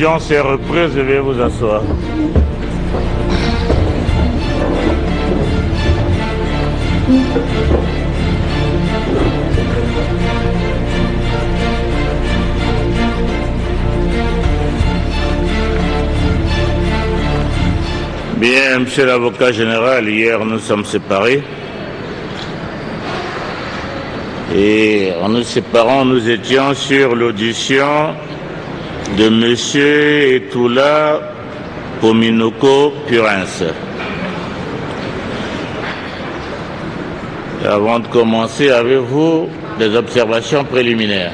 L'audience est reprise, je vais vous asseoir. Bien, monsieur l'avocat général, hier nous sommes séparés. Et en nous séparant, nous étions sur l'audition de monsieur Etoula Pominoko Purins. Avant de commencer, avez-vous des observations préliminaires?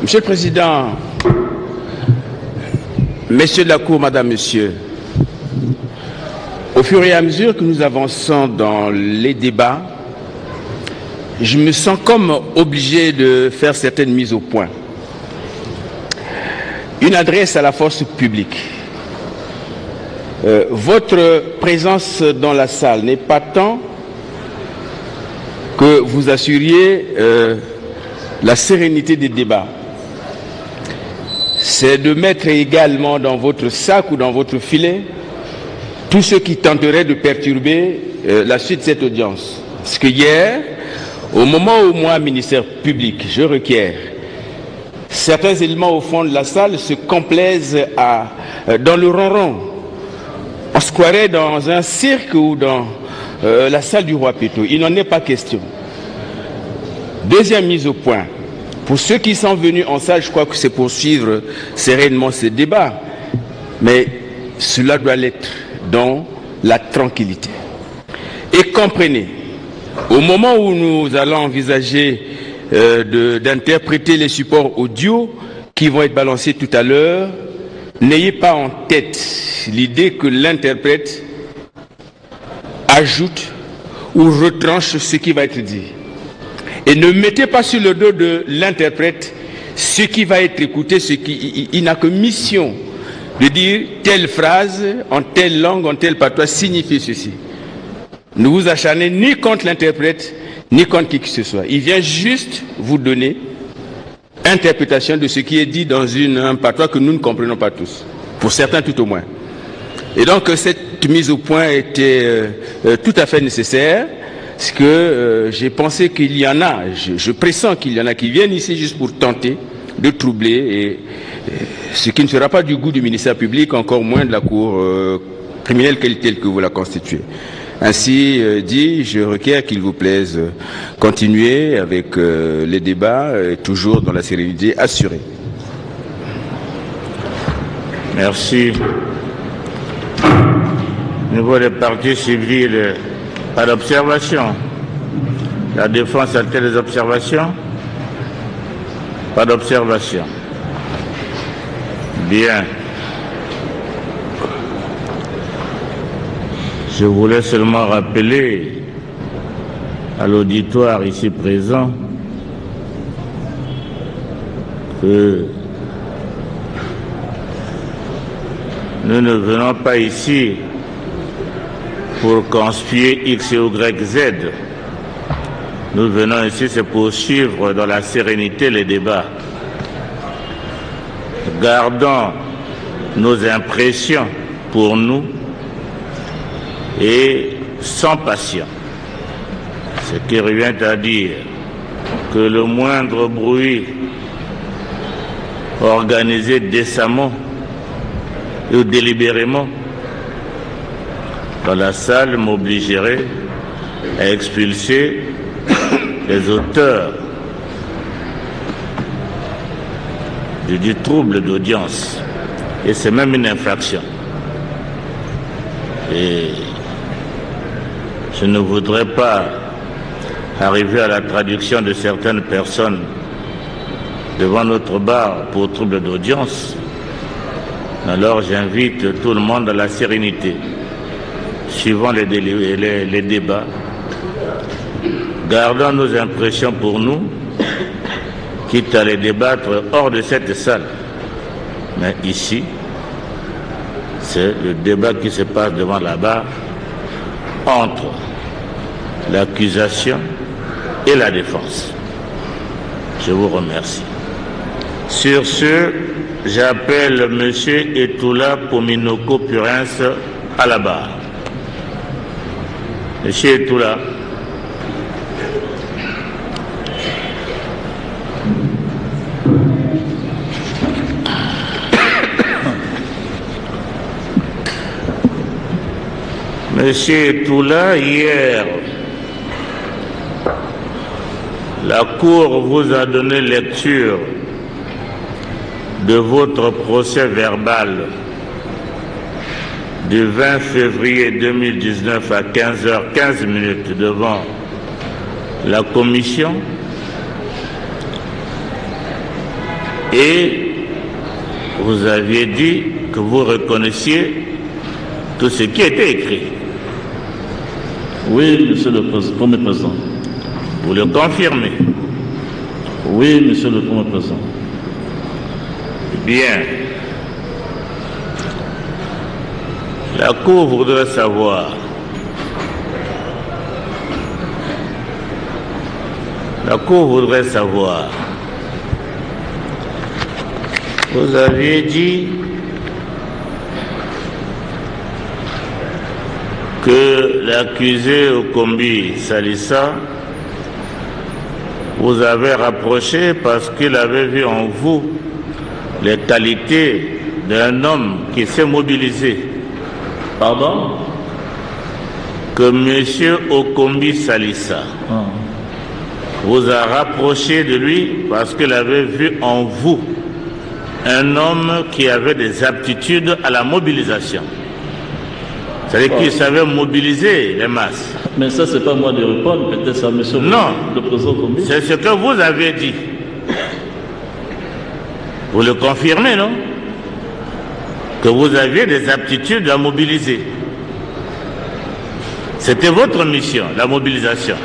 Monsieur le Président, Messieurs de la Cour, Madame, Monsieur, au fur et à mesure que nous avançons dans les débats, je me sens comme obligé de faire certaines mises au point. Une adresse à la force publique. Euh, votre présence dans la salle n'est pas tant que vous assuriez euh, la sérénité des débats. C'est de mettre également dans votre sac ou dans votre filet tout ce qui tenterait de perturber euh, la suite de cette audience. Parce que hier, au moment où moi, ministère public, je requiers certains éléments au fond de la salle se complaisent à, euh, dans le ronron. On se croirait dans un cirque ou dans euh, la salle du roi Péto. Il n'en est pas question. Deuxième mise au point. Pour ceux qui sont venus en salle, je crois que c'est pour suivre sereinement ce débat. Mais cela doit l'être dans la tranquillité. Et comprenez, au moment où nous allons envisager euh, d'interpréter les supports audio qui vont être balancés tout à l'heure, n'ayez pas en tête l'idée que l'interprète ajoute ou retranche ce qui va être dit. Et ne mettez pas sur le dos de l'interprète ce qui va être écouté, ce qui il, n'a que mission de dire telle phrase en telle langue, en tel patois signifie ceci. Ne vous acharnez ni contre l'interprète, ni contre qui que ce soit. Il vient juste vous donner interprétation de ce qui est dit dans un patois que nous ne comprenons pas tous. Pour certains tout au moins. Et donc cette mise au point était euh, euh, tout à fait nécessaire. Parce que euh, j'ai pensé qu'il y en a, je, pressens qu'il y en a qui viennent ici juste pour tenter de troubler, et, ce qui ne sera pas du goût du ministère public, encore moins de la Cour euh, criminelle telle que vous la constituez. Ainsi euh, dit, je requiers qu'il vous plaise continuer avec euh, les débats, toujours dans la sérénité assurée. Merci. Au niveau des partis civils, pas d'observation. La défense a-t-elle des observations Pas d'observation. Bien. Je voulais seulement rappeler à l'auditoire ici présent que nous ne venons pas ici pour conspirer X Y, Z. Nous venons ici, c'est pour suivre dans la sérénité les débats. Gardons nos impressions pour nous et sans passion. Ce qui revient à dire que le moindre bruit organisé décemment ou délibérément dans la salle m'obligerait à expulser les auteurs du, du trouble d'audience. Et c'est même une infraction. Et je ne voudrais pas arriver à la traduction de certaines personnes devant notre bar pour trouble d'audience. Alors j'invite tout le monde à la sérénité suivant les, débats, gardons nos impressions pour nous, quitte à les débattre hors de cette salle. Mais ici, c'est le débat qui se passe devant la barre entre l'accusation et la défense. Je vous remercie. Sur ce, j'appelle M. Etoula Pominoko Purens à la barre. M. Etoula. Monsieur Toula, hier, la Cour vous a donné lecture de votre procès verbal du 20 février 2019 à 15h15 minutes devant la commission et vous aviez dit que vous reconnaissiez tout ce qui était écrit. Oui, Monsieur le Premier Président. Vous le confirmez Oui, Monsieur le Premier Président. Bien. La Cour voudrait savoir La Cour voudrait savoir. Vous aviez dit que l'accusé Okombi Salissa vous avait rapproché parce qu'il avait vu en vous les qualités d'un homme qui s'est mobilisé. Pardon? Que M. Okombi Salissa ah. vous a rapproché de lui parce qu'il avait vu en vous un homme qui avait des aptitudes à la mobilisation. C'est-à-dire qu'il savait mobiliser les masses. Mais ça, c'est pas moi de répondre, peut-être ça, monsieur non. le président. C'est ce que vous avez dit. Vous le confirmez, non? Que vous aviez des aptitudes à mobiliser. C'était votre mission, la mobilisation.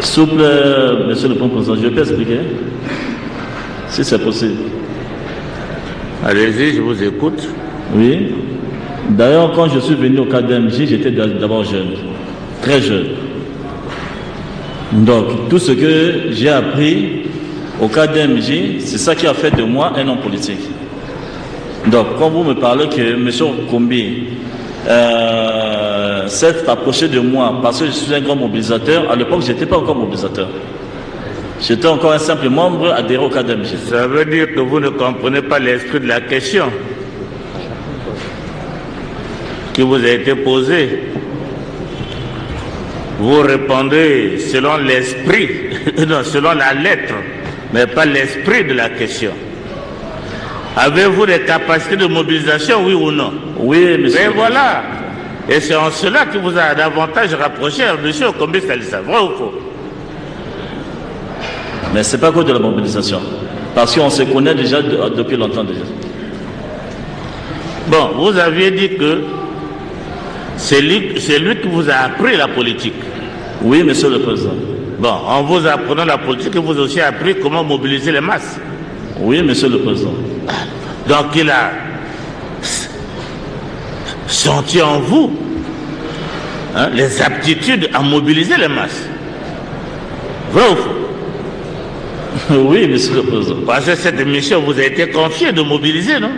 S'il vous plaît, monsieur le président, je peux expliquer Si c'est possible. Allez-y, je vous écoute. Oui. D'ailleurs, quand je suis venu au KDMJ, j'étais d'abord jeune, très jeune. Donc, tout ce que j'ai appris au KDMJ, c'est ça qui a fait de moi un homme politique. Donc, quand vous me parlez que M. Kombi euh, s'est approché de moi parce que je suis un grand mobilisateur, à l'époque, je n'étais pas encore mobilisateur. J'étais encore un simple membre adhéré au KDMJ. Ça veut dire que vous ne comprenez pas l'esprit de la question qui vous a été posée. Vous répondez selon l'esprit, non, selon la lettre, mais pas l'esprit de la question. Avez-vous des capacités de mobilisation, oui ou non? Oui, monsieur. Mais voilà. Et c'est en cela que vous a davantage rapproché à monsieur Okombi Salissa. Vrai ou faux? Mais ce n'est pas que de la mobilisation. Parce qu'on se connaît déjà de, depuis longtemps déjà. Bon, vous aviez dit que c'est lui, lui, qui vous a appris la politique. Oui, monsieur le président. Bon, en vous apprenant la politique, vous aussi appris comment mobiliser les masses. Oui, monsieur le président. Donc il a senti en vous hein, les aptitudes à mobiliser les masses. Vrai ou faux? Oui, monsieur le président. Parce que cette mission vous a été confiée de mobiliser, non?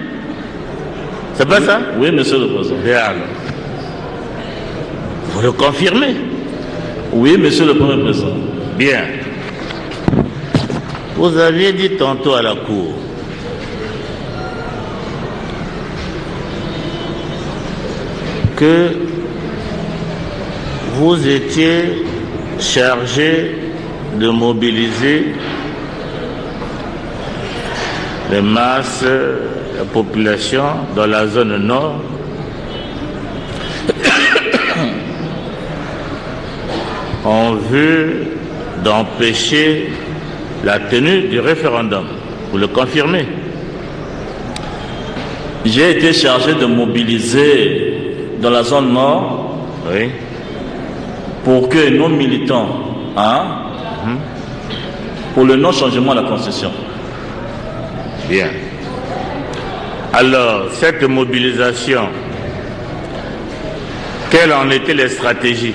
C'est pas ça? Oui, monsieur le président. Alors. Vous le confirmez Oui, monsieur le premier président. Bien. Vous aviez dit tantôt à la Cour que vous étiez chargé de mobiliser les masses, la population dans la zone nord. En vue d'empêcher la tenue du référendum. Vous le confirmez J'ai été chargé de mobiliser dans la zone nord Oui. pour que nos militants, hein, pour le non-changement de la Constitution, Bien. Alors, cette mobilisation, quelles en étaient les stratégies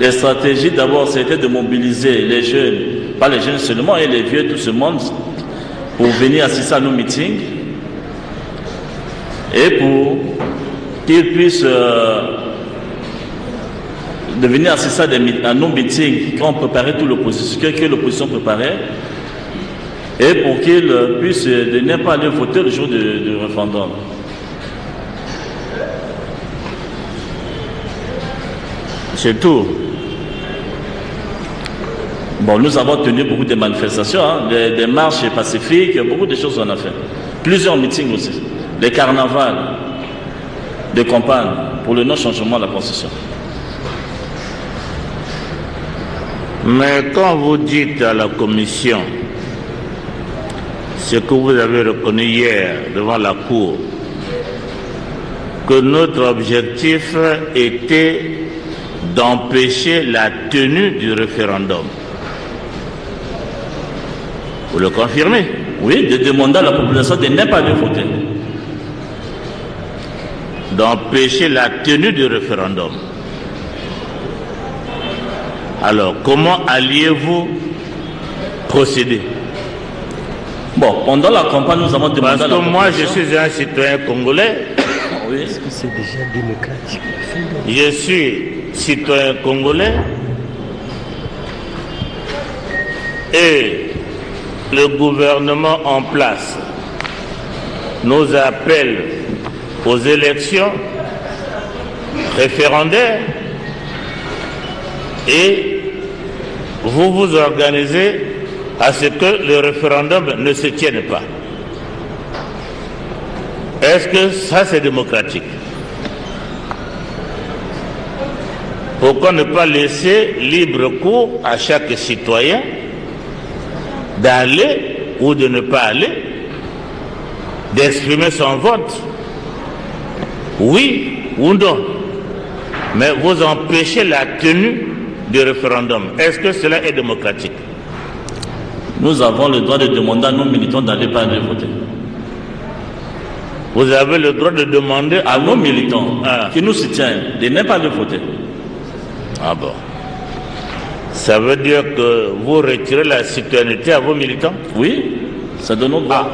Les stratégies, d'abord, c'était de mobiliser les jeunes, pas les jeunes seulement, et les vieux, tout ce monde, pour venir assister à nos meetings. Et pour qu'ils puissent euh, de venir assister à, nos meetings quand on préparait tout l'opposition, que, l'opposition préparait, et pour qu'ils puissent de ne pas aller voter le jour du référendum. C'est tout. Bon, nous avons tenu beaucoup de manifestations, hein, des, marches pacifiques, beaucoup de choses on a fait. Plusieurs meetings aussi. Des carnavals, des campagnes pour le non-changement de la Constitution. Mais quand vous dites à la Commission ce que vous avez reconnu hier devant la Cour, que notre objectif était d'empêcher la tenue du référendum. Vous le confirmez Oui, de demander à la population de ne pas voter. D'empêcher la tenue du référendum. Alors, comment alliez-vous procéder Bon, pendant la campagne, nous avons demandé Parce que moi, je suis un citoyen congolais. Oui. Est-ce que c'est déjà démocratique Je suis citoyen congolais et le gouvernement en place nous appelle aux élections référendaires et vous vous organisez à ce que le référendum ne se tienne pas. Est-ce que ça c'est démocratique? Pourquoi ne pas laisser libre cours à chaque citoyen d'aller ou de ne pas aller, d'exprimer son vote? Oui ou non? Mais vous empêchez la tenue du référendum. Est-ce que cela est démocratique? Nous avons le droit de demander à nos militants d'aller pas aller voter. Vous avez le droit de demander À nos militants Ah. qui nous soutiennent de ne pas aller voter. Ah bon. Ça veut dire que vous retirez la citoyenneté à vos militants? Oui, ça donne nos droits.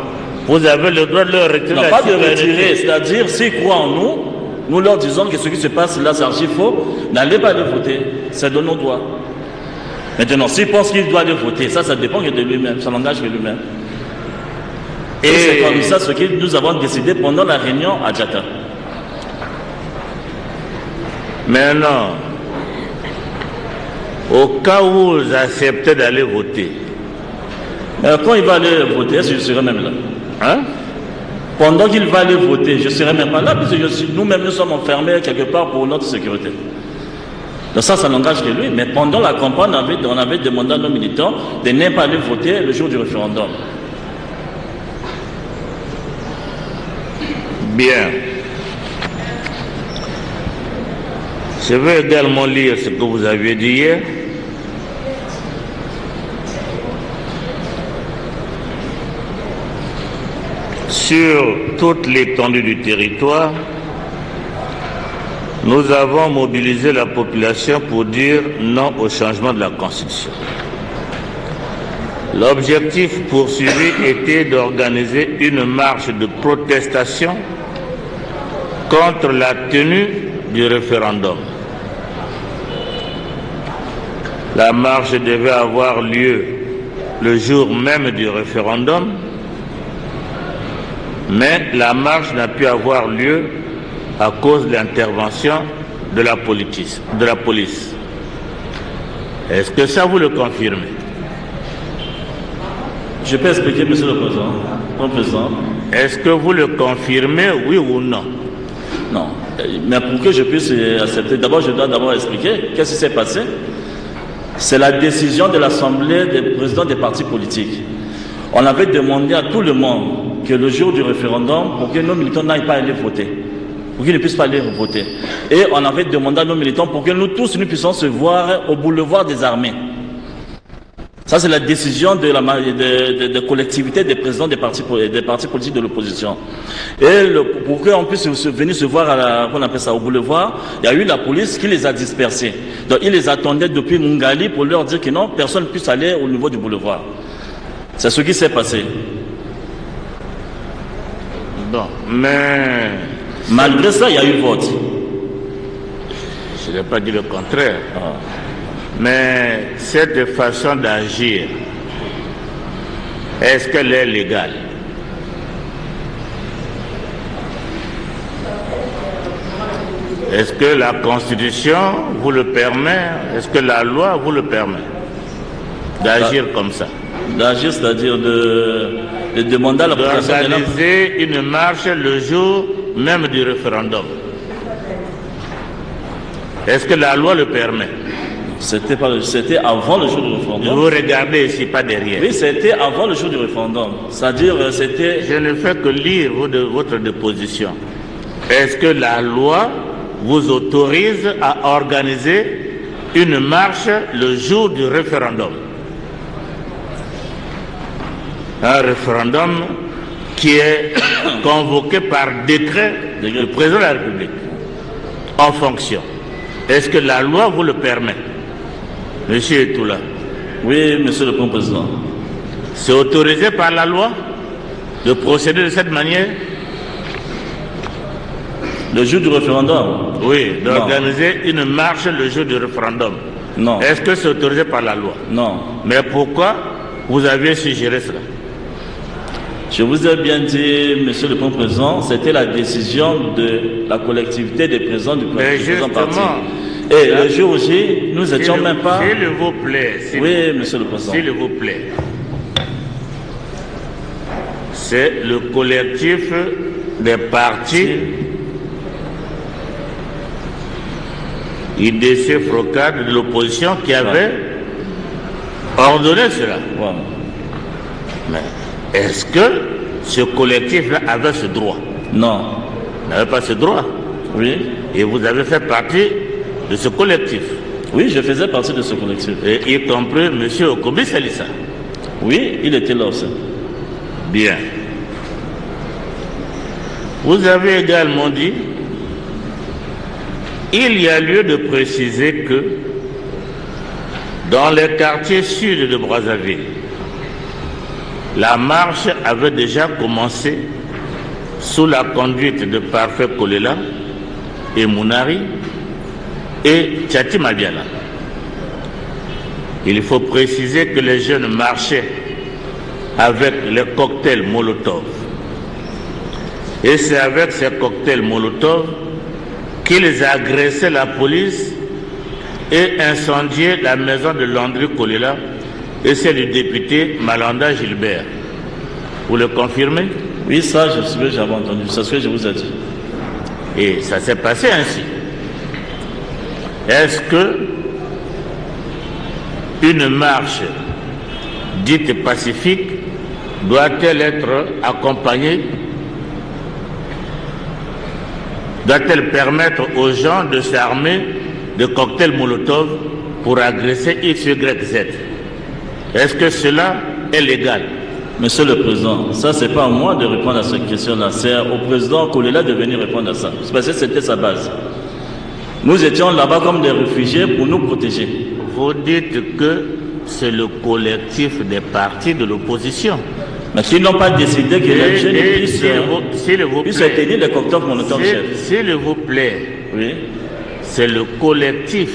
Vous avez le droit de leur retirer non, la pas de retirer, c'est-à-dire s'ils croient en nous, nous leur disons que ce qui se passe là c'est archi faux, n'allez pas aller voter, ça donne nos droits. Maintenant, s'il pense qu'il doit aller voter, ça, ça dépend que de lui-même, ça n'engage que lui-même. Et, Et- c'est comme ça ce que nous avons décidé pendant la réunion à Djata. Maintenant, au cas où vous acceptez d'aller voter, Euh, quand il va aller voter, est-ce que je serai même là? Hein, Pendant qu'il va aller voter, je ne serai même pas là, puisque nous-mêmes nous sommes enfermés quelque part pour notre sécurité. Donc ça, ça n'engage que lui. Mais pendant la campagne, on avait, on avait demandé à nos militants de ne pas aller voter le jour du référendum. bien. Je vais également lire ce que vous aviez dit hier. Sur toute l'étendue du territoire, nous avons mobilisé la population pour dire non au changement de la Constitution. L'objectif poursuivi était d'organiser une marche de protestation contre la tenue du référendum. La marche devait avoir lieu le jour même du référendum, mais la marche n'a pu avoir lieu à cause de l'intervention de la police. De la police. Est-ce que ça vous le confirmez? Je peux expliquer, Monsieur le Président Mon Président Est-ce que vous le confirmez, oui ou non? Non. Mais pour que je puisse euh, accepter, d'abord, je dois d'abord expliquer qu'est-ce qui s'est passé. C'est la décision de l'Assemblée des présidents des partis politiques. On avait demandé à tout le monde que le jour du référendum, pour que nos militants n'aillent pas aller voter, pour qu'ils ne puissent pas aller voter. Et on avait demandé à nos militants pour que nous tous, nous puissions se voir au boulevard des armées. Ça, c'est la décision de la de, collectivité des présidents des partis, des partis politiques de l'opposition. Et pour qu'on puisse se- venir se voir à ça, au boulevard, il y a eu la police qui les a dispersés. Donc, ils les attendaient depuis Mungali pour leur dire que non, personne ne puisse aller au niveau du boulevard. C'est ce qui s'est passé. Bon, mais Malgré ça, il y a eu vote. je n'ai pas dit le contraire. Mais cette façon d'agir, est-ce qu'elle est légale? Est-ce que la Constitution vous le permet? Est-ce que la loi vous le permet d'agir comme ça? D'agir, c'est-à-dire de, de demander à la de D'organiser une marche le jour même du référendum Est-ce que la loi le permet? C'était avant le jour du référendum. Vous regardez ici, pas derrière. Oui, c'était avant le jour du référendum. C'est-à-dire, euh, c'était. Je ne fais que lire votre déposition. Est-ce que la loi vous autorise à organiser une marche le jour du référendum? Un référendum qui est convoqué par décret du président de la République en fonction. Est-ce que la loi vous le permet Monsieur Etoula, Oui, monsieur le président. c'est autorisé par la loi de procéder de cette manière? Le jour du référendum Oui, d'organiser une marche le jour du référendum. Non. Est-ce que c'est autorisé par la loi? Non. Mais pourquoi vous aviez suggéré cela? Je vous ai bien dit, monsieur le président, c'était la décision de la collectivité des présidents du présent parti. Et le jour J, nous étions même pas. S'il vous plaît, Oui, monsieur le président. s'il vous plaît. C'est le collectif des partis IDC de l'opposition qui avait ordonné cela. Mais est-ce que ce collectif-là avait ce droit Non. Il n'avait pas ce droit. Oui. Et vous avez fait partie de ce collectif, Oui, je faisais partie de ce collectif. et y compris M. Okobi Salissa. Oui, il était là aussi. Bien. Vous avez également dit, il y a lieu de préciser que dans les quartiers sud de Brazzaville, la marche avait déjà commencé sous la conduite de Parfait Kolela et Mounari et Tchati Mabiala. Il faut préciser que les jeunes marchaient avec les cocktails Molotov. Et c'est avec ces cocktails Molotov qu'ils agressaient la police et incendiaient la maison de Landry Kolela et celle du député Malanda Gilbert. Vous le confirmez Oui, ça, je j'avais entendu. C'est ce que je vous ai dit. Et ça s'est passé ainsi. Est-ce que une marche dite pacifique doit-elle être accompagnée? Doit-elle permettre aux gens de s'armer de cocktails Molotov pour agresser X, Y, Z? Est-ce que cela est légal? Monsieur le Président, ça c'est pas à moi de répondre à cette question-là, c'est au président Kolela de venir répondre à ça. C'est parce que c'était sa base. Nous étions là-bas comme des réfugiés pour nous protéger. Vous dites que c'est le collectif des partis de l'opposition. Mais s'ils n'ont pas décidé que les Et- jeunes puissent, S'il vous, plaît, tenir les Molotov, s'il- chef. s'il vous plaît, Oui. c'est le collectif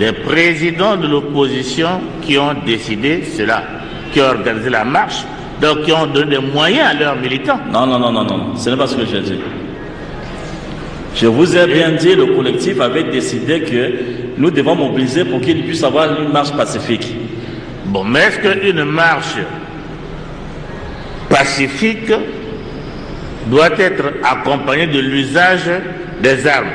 des présidents de l'opposition qui ont décidé cela, qui ont organisé la marche, donc qui ont donné des moyens à leurs militants. Non, non, non, non, non, ce n'est pas ce que j'ai dit. Je vous ai bien dit, le collectif avait décidé que nous devons mobiliser pour qu'il puisse avoir une marche pacifique. Bon, mais est-ce qu'une marche pacifique doit être accompagnée de l'usage des armes?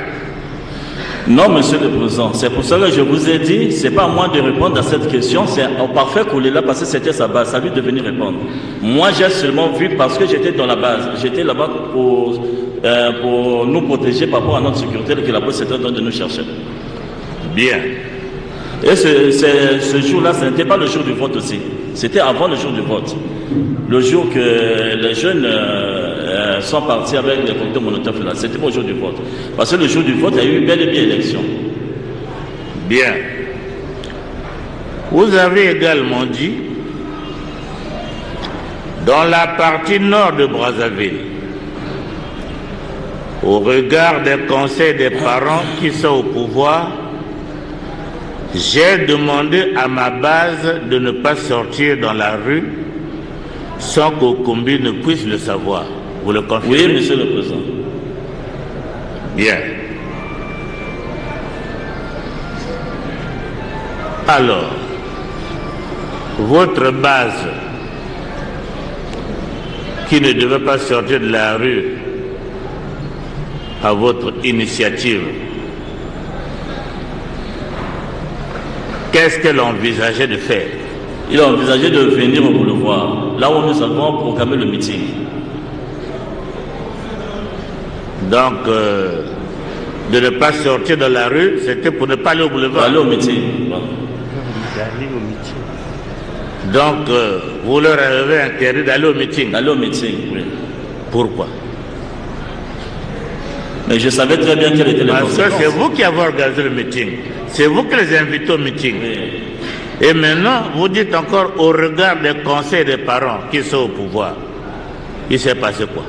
Non, monsieur le président, c'est pour ça que je vous ai dit, c'est pas à moi de répondre à cette question, c'est au parfait là parce que c'était sa base, à lui de venir répondre. Moi, j'ai seulement vu parce que j'étais dans la base, j'étais là-bas pour, euh, pour nous protéger par rapport à notre sécurité que la police était en train de nous chercher. Bien. Et ce, ce- ce jour-là, ce n'était pas le jour du vote aussi. C'était avant le jour du vote. Le jour que les jeunes euh, euh, sont partis avec les Molotov là, c'était pas le jour du vote. Parce que le jour du vote, il y a eu bel et bien élection. Bien. Vous avez également dit, dans la partie nord de Brazzaville, au regard des conseils des parents qui sont au pouvoir, j'ai demandé à ma base de ne pas sortir dans la rue sans qu'Okombi ne puisse le savoir. Vous le confirmez Oui, monsieur le président. Bien. Alors, votre base qui ne devait pas sortir de la rue à votre initiative, qu'est-ce qu'elle envisageait de faire? Il a envisagé de venir au boulevard, là où nous avons programmé le meeting. Donc, euh, de ne pas sortir de la rue, c'était pour ne pas aller au boulevard. aller au meeting. Donc, euh, vous leur avez interdit d'aller au meeting. D'aller au meeting, oui. Pourquoi? Mais je savais très bien quelles étaient les Parce que c'est vous qui avez organisé le meeting. C'est vous qui les invitez au meeting. Oui. Et maintenant, vous dites encore au regard des conseils des parents qui sont au pouvoir. Il s'est passé quoi?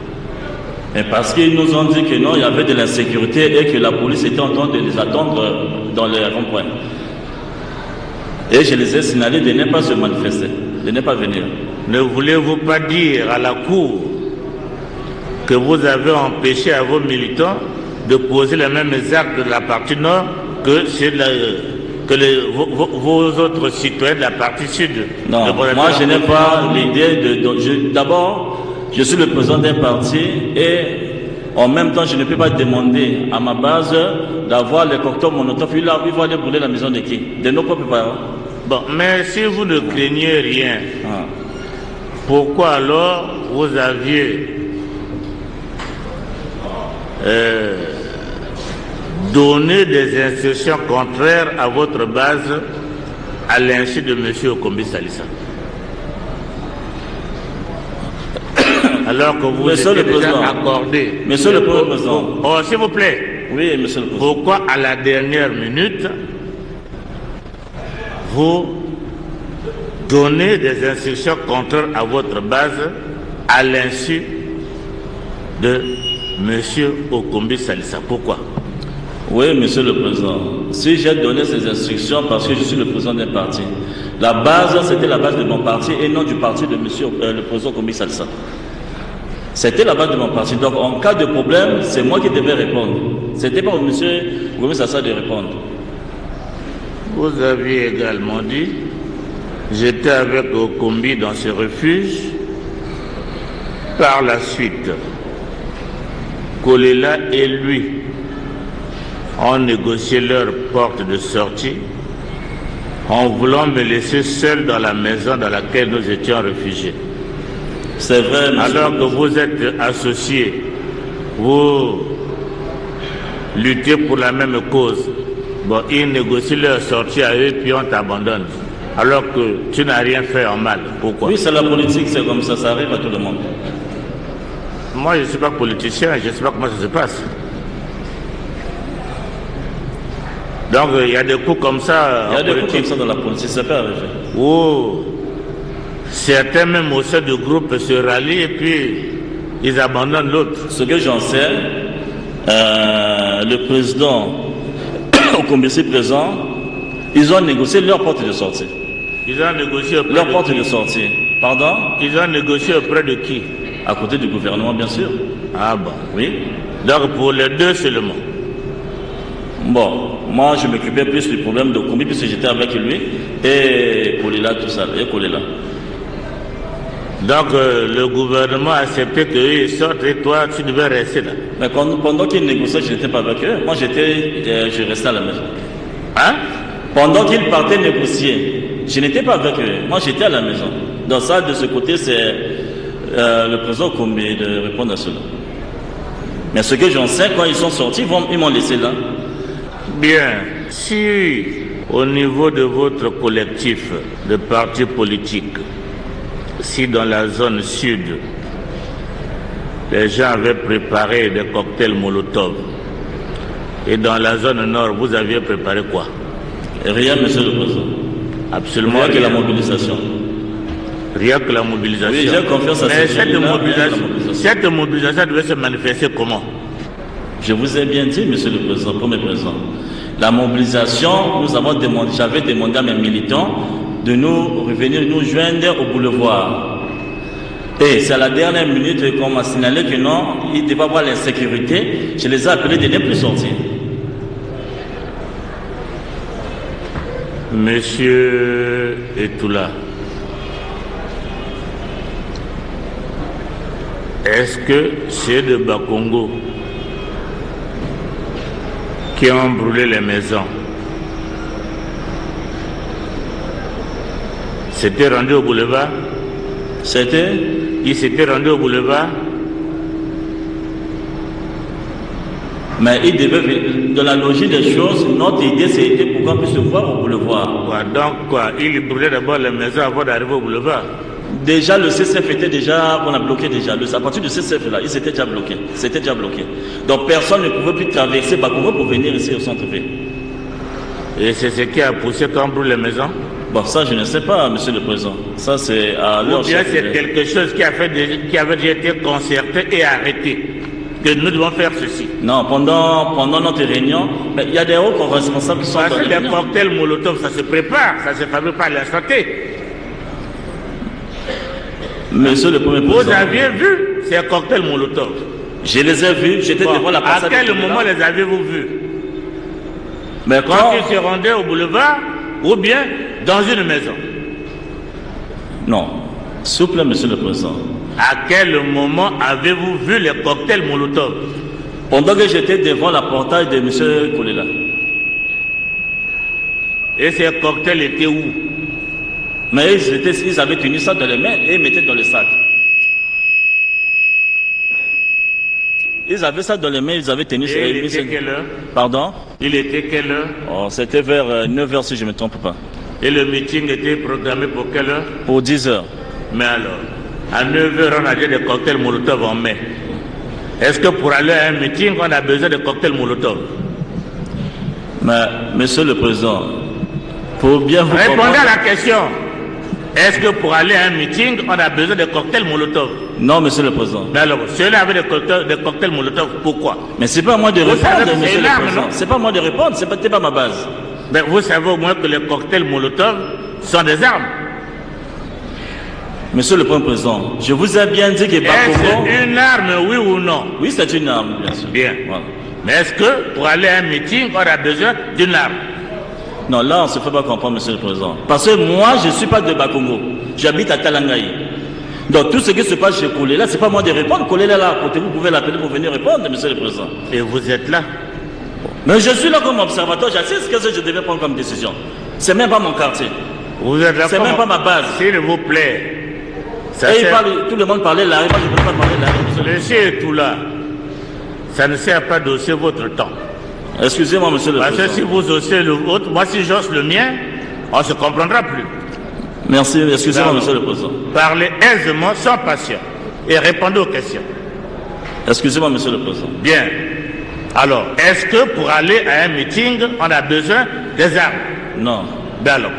Mais parce qu'ils nous ont dit que non, il y avait de l'insécurité et que la police était en train de les attendre dans les ronds-points. Et je les ai signalés de ne pas se manifester, de ne pas venir. Ne voulez-vous pas dire à la Cour que vous avez empêché à vos militants de poser les mêmes actes de la partie nord que, la- que les- vos, autres citoyens de la partie sud? Non, moi je n'ai pas l'idée de... D'abord, je suis le président d'un parti et en même temps, je ne peux pas demander à ma base d'avoir les cocktails va il va aller brûler la maison de qui? De nos propres parents. Bon, mais si vous ne craignez rien, Ah. Pourquoi alors vous aviez euh, donné des instructions contraires à votre base à l'insu de M. Okombi Salissa? Alors que vous Monsieur le déjà Président. accordé. Monsieur le Président. Oh, s'il vous plaît. Oui, monsieur le président. Pourquoi à la dernière minute, vous donnez des instructions contraires à votre base à l'insu de M. Okombi Salissa? Pourquoi? Oui, monsieur le président. Si j'ai donné ces instructions parce que je suis le président d'un parti, la base, c'était la base de mon parti et non du parti de monsieur euh, le président Kombi Salsa. C'était la base de mon parti. Donc, en cas de problème, c'est moi qui devais répondre. C'était pas au monsieur Kombi Salsa de répondre. Vous aviez également dit, j'étais avec Okombi dans ce refuge. Par la suite, Kolela et lui ont négocié leur porte de sortie en voulant me laisser seul dans la maison dans laquelle nous étions réfugiés. C'est vrai, monsieur. Alors que vous êtes associés, vous luttez pour la même cause. Bon, ils négocient leur sortie à eux puis on t'abandonne. Alors que tu n'as rien fait en mal. Pourquoi? Oui, c'est la politique, c'est comme ça, ça arrive à tout le monde. Moi, je ne suis pas politicien, je ne sais pas comment ça se passe. Donc, il y a des coups comme ça Il y a des coups comme politique ça dans la politique, ça peut arriver. où certains même au sein du groupe se rallient et puis ils abandonnent l'autre. Ce que j'en sais, euh, le président au comité présent, ils ont négocié leur porte de sortie. Ils ont négocié auprès Leur de porte qui? de sortie. Pardon? Ils ont négocié auprès de qui? À côté du gouvernement, bien sûr. Ah bon? Oui. Donc pour les deux seulement? Bon, moi je m'occupais plus du problème de Kombi puisque j'étais avec lui et Kolela, tout ça, et Kolela. Donc euh, le gouvernement a accepté qu'ils sortent et toi tu devais rester là. Mais quand- pendant qu'ils négociaient, je n'étais pas avec eux. Moi j'étais, euh, je restais à la maison. Hein? Pendant qu'ils partaient négocier, je n'étais pas avec eux. Moi j'étais à la maison. Donc ça, de ce côté, c'est euh, le président Kombi de répondre à cela. Mais ce que j'en sais, quand ils sont sortis, ils m'ont laissé là. Bien. Si Au niveau de votre collectif de partis politiques, si dans la zone sud, les gens avaient préparé des cocktails Molotov, et dans la zone nord, vous aviez préparé quoi? Rien, Monsieur le Président. Absolument Rien que la rien. mobilisation. Rien que la mobilisation. Oui, j'ai confiance à Mais cette rien mobilisation. cette mobilisation devait se manifester comment? Je vous ai bien dit, Monsieur le Président, Premier Président. La mobilisation, nous avons demandé, j'avais demandé à mes militants de nous revenir nous joindre au boulevard. Et c'est à la dernière minute qu'on m'a signalé que non, il devait avoir l'insécurité. Je les ai appelés de ne plus sortir. Monsieur Etoula, est-ce que ceux de Bakongo qui ont brûlé les maisons s'étaient rendus au boulevard C'était Ils s'étaient rendus au boulevard Mais il devait, venir- dans la logique des choses, notre idée c'était pour qu'on puisse se voir au boulevard. Donc quoi Ils brûlaient d'abord les maisons avant d'arriver au boulevard Déjà, le CCF était déjà, on a bloqué déjà. Le- à partir du CCF là, ils étaient déjà bloqués. C'était déjà bloqué. Donc personne ne pouvait plus traverser Bakongo pour venir ici au centre-ville. Et c'est ce qui a poussé qu'on brûle les maisons Bon, ça, je ne sais pas, monsieur le président. Ça, c'est à Ou bien c'est quelque chose qui, a fait qui avait déjà été concerté et arrêté que nous devons faire ceci. Non, pendant, pendant notre réunion, il y a des hauts responsables qui sont Parce que les cocktails Molotov, ça se prépare, ça se fabrique pas à l'instant T. Monsieur le premier Vous président, aviez vu ces cocktails Molotov? Je les ai vus, j'étais Bon, devant la À quel moment les avez-vous vus? Mais Quand quand ils se rendaient au boulevard ou bien dans une maison Non. S'il vous plaît, monsieur le président. À quel moment avez-vous vu les cocktails Molotov? Pendant que j'étais devant la portail de monsieur Kolela, Et ces cocktails étaient où? Mais ils, étaient, ils avaient tenu ça dans les mains et ils mettaient dans le sac. Ils avaient ça dans les mains, ils avaient tenu ça. Et il était quelle heure? Pardon? Il était quelle heure? Oh, C'était vers 9h si je ne me trompe pas. Et le meeting était programmé pour quelle heure Pour 10 heures. Mais alors, à 9h, on a déjà des cocktails Molotov en main. Est-ce que pour aller à un meeting, on a besoin de cocktails Molotov Mais, monsieur le président, pour bien vous Répondez comprendre- à la question. Est-ce que pour aller à un meeting, on a besoin de cocktails Molotov Non, monsieur le président. Mais alors, ceux-là avaient des cocktails, des cocktails Molotov, pourquoi Mais c'est pas à moi de répondre, monsieur le président. C'est pas à moi de répondre, c'est pas, c'était pas ma base. Ben, Vous savez au moins que les cocktails Molotov sont des armes. Monsieur le premier président, je vous ai bien dit que Bakongo... Est-ce une arme, oui ou non? Oui, c'est une arme, bien sûr. Bien. Voilà. Mais est-ce que pour aller à un meeting, on a besoin d'une arme? Non, là, on ne se fait pas comprendre, monsieur le président. Parce que moi, je ne suis pas de Bakongo. J'habite à Talangaï. Donc, tout ce qui se passe chez Kolela, ce n'est pas moi de répondre. Kolela, là, à côté, vous pouvez l'appeler pour venir répondre, monsieur le président. Et vous êtes là? Mais je suis là comme observateur, j'assiste ce que je devais prendre comme décision. C'est même pas mon quartier. Vous êtes là C'est même pas ma base. S'il vous plaît. Ça Et il sert- parle- tout le monde parlait là, moi je ne peux pas parler là. monsieur tout là. Ça ne sert pas d'osser votre temps. Excusez-moi, monsieur le Parce que si président. vous osez le vôtre, moi si j'ose le mien, on ne se comprendra plus. Merci, excusez-moi, monsieur le président. Parlez aisément, sans passion, et répondez aux questions. Excusez-moi, monsieur le président. Bien. Alors, est-ce que pour aller à un meeting, on a besoin des armes? Non. Ben alors,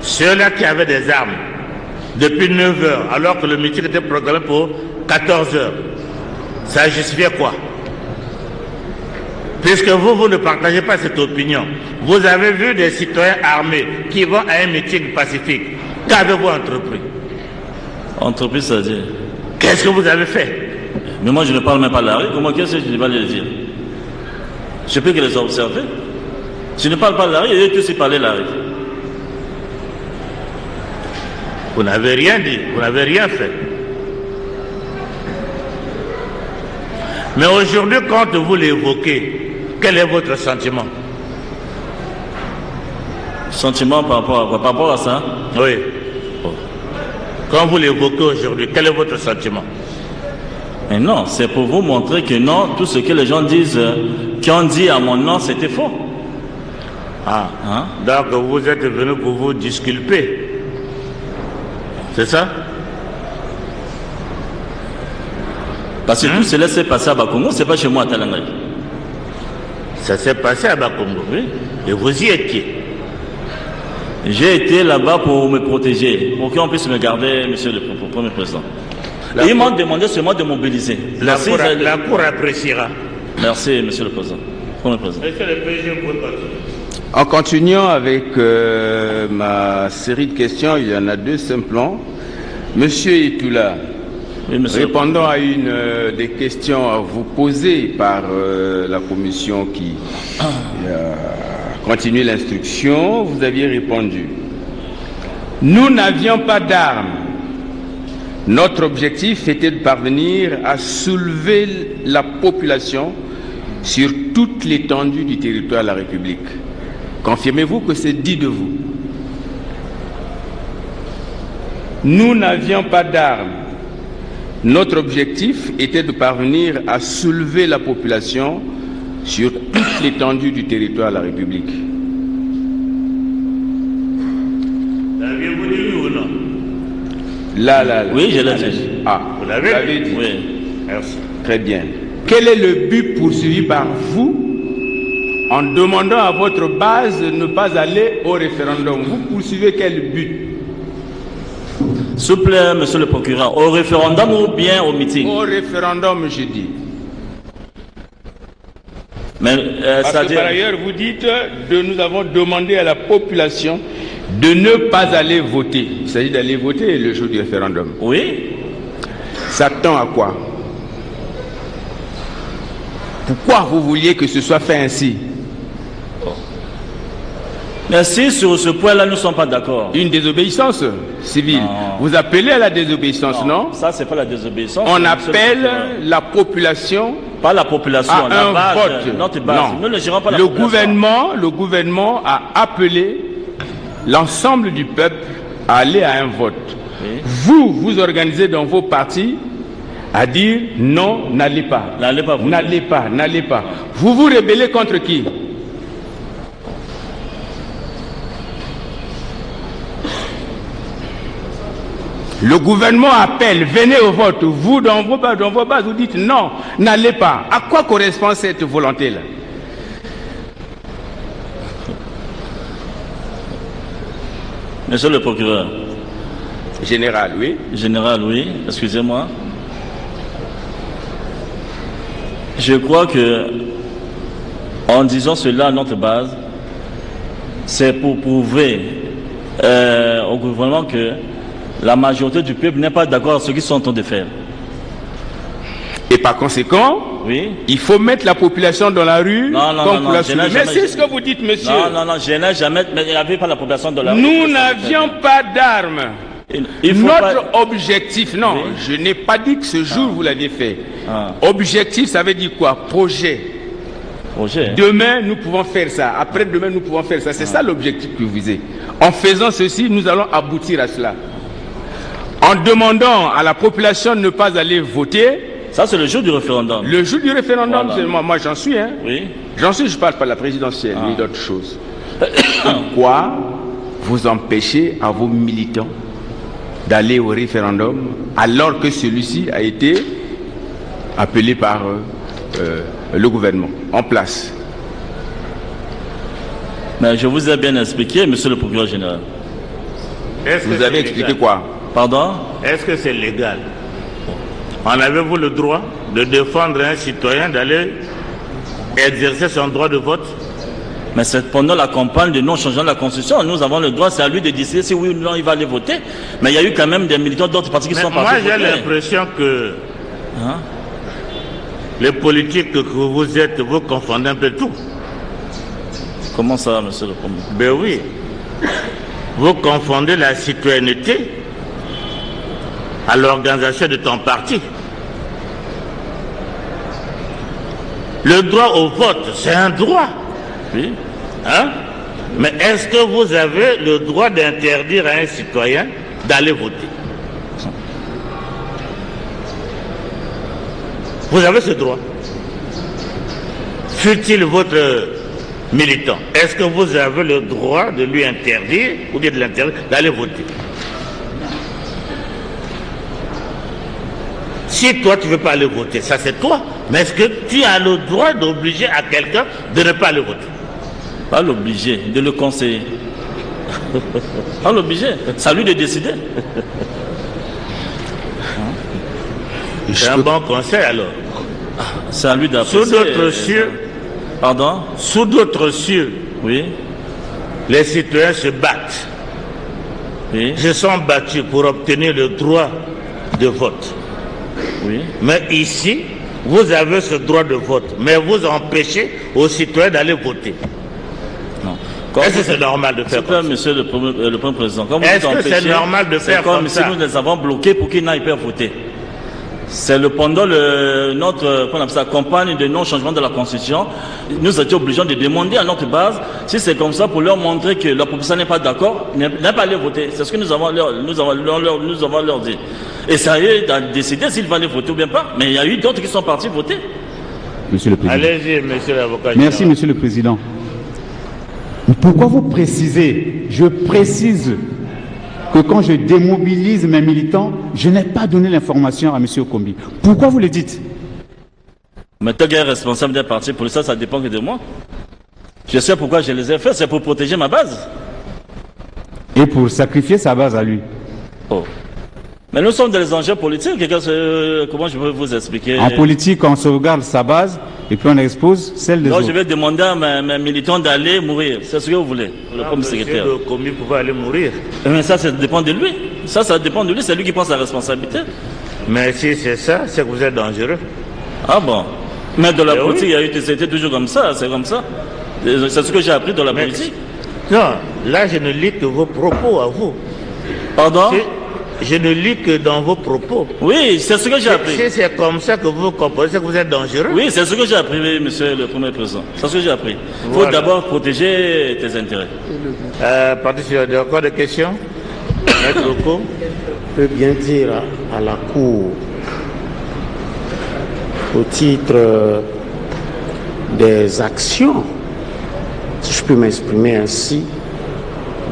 ceux-là qui avaient des armes depuis 9 heures, alors que le meeting était programmé pour 14 heures, ça justifiait quoi? Puisque vous, vous ne partagez pas cette opinion, vous avez vu des citoyens armés qui vont à un meeting pacifique. Qu'avez-vous entrepris? Entreprise, ça dit. Qu'est-ce que vous avez fait? Mais moi, je ne parle même pas la rue. Comment qu'est-ce que je vais le dire? Je peux que les observer. Je ne parle pas la rue, eux tous ils parlaient la rue. Vous n'avez rien dit, vous n'avez rien fait. Mais aujourd'hui, quand vous l'évoquez, quel est votre sentiment? Sentiment par rapport à quoi? Par rapport à ça? Oui. Quand vous l'évoquez aujourd'hui, quel est votre sentiment? Mais non, c'est pour vous montrer que non, tout ce que les gens disent, euh, qui ont dit à mon nom, c'était faux. Ah, Hein? Donc vous êtes venu pour vous disculper. C'est ça? Parce que tout cela s'est passé à Bakongo, c'est pas chez moi à Talangaï. Ça s'est passé à Bakongo. Oui. Et vous y étiez. J'ai été là-bas pour me protéger, pour qu'on puisse me garder, monsieur le Pr- Premier Président. La Et ils m'ont demandé seulement de mobiliser. La, cour, la cour appréciera. Merci, monsieur le Président. Le. En continuant avec euh, ma série de questions, il y en a deux simplement. Monsieur Itoula, Oui, monsieur. répondant à une euh, des questions à vous poser par euh, la commission qui euh, continue l'instruction, vous aviez répondu. Nous n'avions pas d'armes. Notre objectif était de parvenir à soulever la population sur toute l'étendue du territoire de la République. Confirmez-vous que c'est dit de vous Nous n'avions pas d'armes. Notre objectif était de parvenir à soulever la population sur toute l'étendue du territoire de la République. L'aviez-vous dit oui ou non? Là, là, là. Oui, je l'ai dit. Ah, Vous l'avez dit. Oui. Merci. Très bien. Quel est le but poursuivi par vous en demandant à votre base de ne pas aller au référendum? Vous poursuivez quel but? S'il vous plaît, monsieur le procureur, au référendum ou bien au meeting? Au référendum, je dis. Mais, euh, Parce que c'est-à-dire- par ailleurs, vous dites que nous avons demandé à la population de ne pas aller voter. Il s'agit d'aller voter le jour du référendum. Oui, Ça tend à quoi? Pourquoi vous vouliez que ce soit fait ainsi si sur ce point-là, nous ne sommes pas d'accord. Une désobéissance civile. Non. Vous appelez à la désobéissance, non, Ça, c'est pas la désobéissance. On appelle la population Pas la population, à la un base, vote. notre base. Non. Nous ne gérons pas la le population. gouvernement, le gouvernement a appelé l'ensemble du peuple à aller à un vote. Oui. Vous, vous organisez dans vos partis à dire non, n'allez pas. N'allez pas. N'allez pas, n'allez pas. Vous vous rébellez contre qui? Le gouvernement appelle, venez au vote. Vous, dans vos, bases- dans vos bases, vous dites non, n'allez pas. À quoi correspond cette volonté-là? Monsieur le procureur, Général, oui. général, oui, excusez-moi. Je crois que, en disant cela à notre base, c'est pour prouver euh, au gouvernement que la majorité du peuple n'est pas d'accord avec ce qu'ils sont en train de faire. Et par conséquent, Oui il faut mettre la population dans la rue Non, non, comme non, la soulever. Mais jamais- c'est ce que vous dites, monsieur. Non, non, non, je n'ai jamais. Mais il n'y avait pas la population de la rue. Nous n'avions pas d'armes. Il, il faut Notre pas- objectif, non, Oui. je n'ai pas dit que ce jour vous l'aviez fait. Ah. Objectif, ça veut dire quoi? Projet. Demain, nous pouvons faire ça. Après-demain, nous pouvons faire ça. C'est ça l'objectif que vous visez. En faisant ceci, nous allons aboutir à cela. En demandant à la population de ne pas aller voter, ça c'est le jour du référendum. le jour du référendum, Voilà. moi, moi j'en suis, hein. Oui. J'en suis, je parle pas de la présidentielle, Ah. ni d'autres choses. Pourquoi vous empêchez à vos militants d'aller au référendum alors que celui-ci a été appelé par euh, euh, le gouvernement en place. Mais je vous ai bien expliqué, monsieur le procureur général. Vous avez expliqué quoi? Pardon? Est-ce que c'est légal? En avez-vous le droit de défendre un citoyen d'aller exercer son droit de vote? Mais c'est pendant la campagne de non-changement de la Constitution. Nous avons le droit, c'est à lui de décider si oui ou non il va aller voter. Mais il y a eu quand même des militants d'autres partis qui Mais sont Moi, partis j'ai voter. l'impression que Hein? les politiques que vous êtes, vous confondez un peu tout. Comment ça, monsieur le premier? Ben oui. Vous confondez la citoyenneté à l'organisation de ton parti. Le droit au vote, c'est un droit. Hein? Mais est-ce que vous avez le droit d'interdire à un citoyen d'aller voter? Vous avez ce droit. Fut-il votre militant, est-ce que vous avez le droit de lui interdire ou bien de l'interdire d'aller voter? Si toi tu ne veux pas aller voter, ça c'est toi. Mais est-ce que tu as le droit d'obliger à quelqu'un de ne pas aller voter? Pas l'obliger, de le conseiller. pas l'obliger, c'est à lui de décider. C'est un bon conseil alors. C'est à lui d'apprécier. Sous d'autres cieux, Pardon? Sous d'autres cieux, Oui, les citoyens se battent. oui, Ils se sont battus pour obtenir le droit de vote. oui. Mais ici, vous avez ce droit de vote, mais vous empêchez aux citoyens d'aller voter. Est-ce que c'est normal de faire comme ça monsieur le premier, euh, le premier président, vous Est-ce que c'est normal de faire comme comme si nous les avons bloqués pour qu'ils n'aillent pas voter. C'est le pendant le, notre euh, ça, campagne de non-changement de la Constitution. Nous étions obligés de demander à notre base si c'est comme ça pour leur montrer que la population n'est pas d'accord, n'est pas aller voter. C'est ce que nous avons leur, nous avons leur, leur- nous avons leur dit. Et ça y est, de décider s'ils vont aller voter ou bien pas. Mais il y a eu d'autres qui sont partis voter. Monsieur le Président. Allez-y, monsieur l'avocat. Merci. Monsieur le Président. Pourquoi vous précisez Je précise que quand je démobilise mes militants, je n'ai pas donné l'information à Monsieur Okombi. Pourquoi vous le dites? Mais qu'il est responsable d'un parti pour ça, ça dépend que de moi. Je sais pourquoi je les ai fait, c'est pour protéger ma base. Et pour sacrifier sa base à lui. Oh. Mais nous sommes dans les enjeux politiques. Comment je peux vous expliquer? En politique, on sauvegarde sa base et puis on expose celle des Donc je vais demander à mes, mes militants d'aller mourir. C'est ce que vous voulez, le premier secrétaire. le commis pouvait aller mourir. Mais ça, ça dépend de lui. Ça, ça dépend de lui. C'est lui qui prend sa responsabilité. Mais si c'est ça, c'est que vous êtes dangereux. Ah bon? Mais dans la Eh oui. politique, il y a eu, c'était toujours comme ça. C'est comme ça. C'est ce que j'ai appris dans la Mais- politique. Non, là je ne lis que vos propos à vous. Pardon? Je ne lis que dans vos propos. Oui, c'est ce que j'ai appris. Si c'est comme ça que vous comportez, c'est que vous êtes dangereux. Oui, c'est ce que j'ai appris, monsieur le premier président. C'est ce que j'ai appris. Il faut Voilà. d'abord protéger tes intérêts. Euh, il y a encore des questions peut bien dire à, à la Cour, au titre euh, des actions, si je peux m'exprimer ainsi,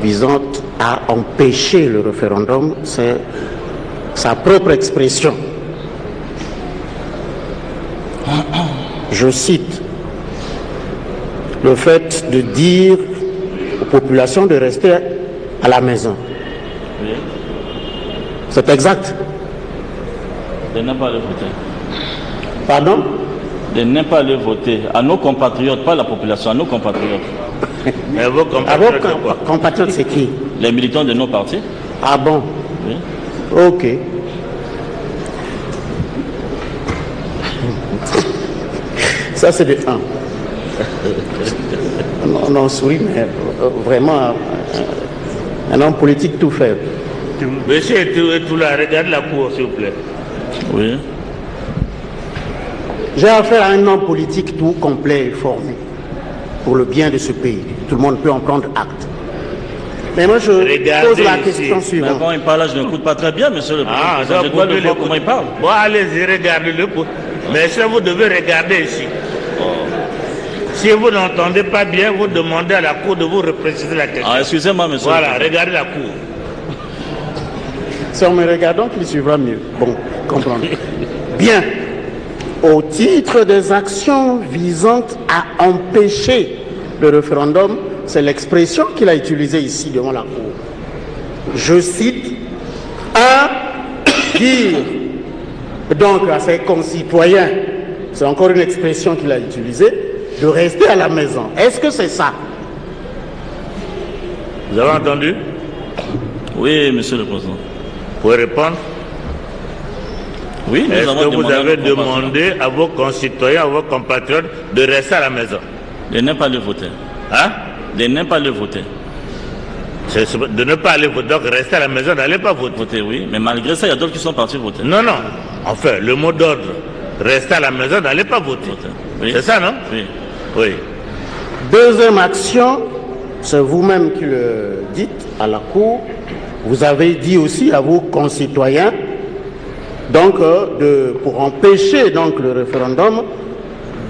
visant à empêcher le référendum, c'est sa propre expression. Je cite le fait de dire aux populations de rester à la maison. Oui. C'est exact. De ne pas aller voter. Pardon? De ne pas aller voter. À nos compatriotes, pas la population, à nos compatriotes. Mais vos compatriotes, quoi com- compatriotes, c'est qui? Les militants de nos partis. Ah bon Oui. Ok. Ça, c'est de 1. On en sourit, mais euh, vraiment, euh, un homme politique tout fait. Monsieur là, regardez la cour, s'il vous plaît. Oui. J'ai affaire à un homme politique tout complet et formé pour le bien de ce pays. Tout le monde peut en prendre acte. Mais moi, je Regardez pose la ici. question Mais suivante. il parle là, je n'écoute pas très bien, monsieur le président. Ah, ça, je dois le voir comment il parle. Bon, allez-y, regardez-le. pour- Mais ça, vous devez regarder ici. Si vous n'entendez pas bien, vous demandez à la cour de vous repréciser la question. Ah, excusez-moi, monsieur. voilà, le président. regardez la cour. C'est en me regardant qu'il suivra mieux. Bon, comprendre. Bien. Au titre des actions visant à empêcher le référendum, c'est l'expression qu'il a utilisée ici devant la Cour. Je cite, un, dire donc à ses concitoyens, c'est encore une expression qu'il a utilisée, de rester à la maison. Est-ce que c'est ça? Vous avez entendu? Oui, monsieur le président. Vous pouvez répondre? Oui, nous Est-ce que vous à avez demandé à vos concitoyens, à vos compatriotes de rester à la maison? De ne pas aller voter. Hein? De ne pas aller voter. De ne pas aller voter, donc rester à la maison, n'allez pas voter. Voter, oui. Mais malgré ça, il y a d'autres qui sont partis voter. Non, non. Enfin, le mot d'ordre, rester à la maison, n'allez pas voter. Voter. Oui. C'est ça, non? Oui. Oui. Deuxième action, c'est vous-même qui le dites à la Cour. Vous avez dit aussi à vos concitoyens, donc, euh, de, pour empêcher donc le référendum,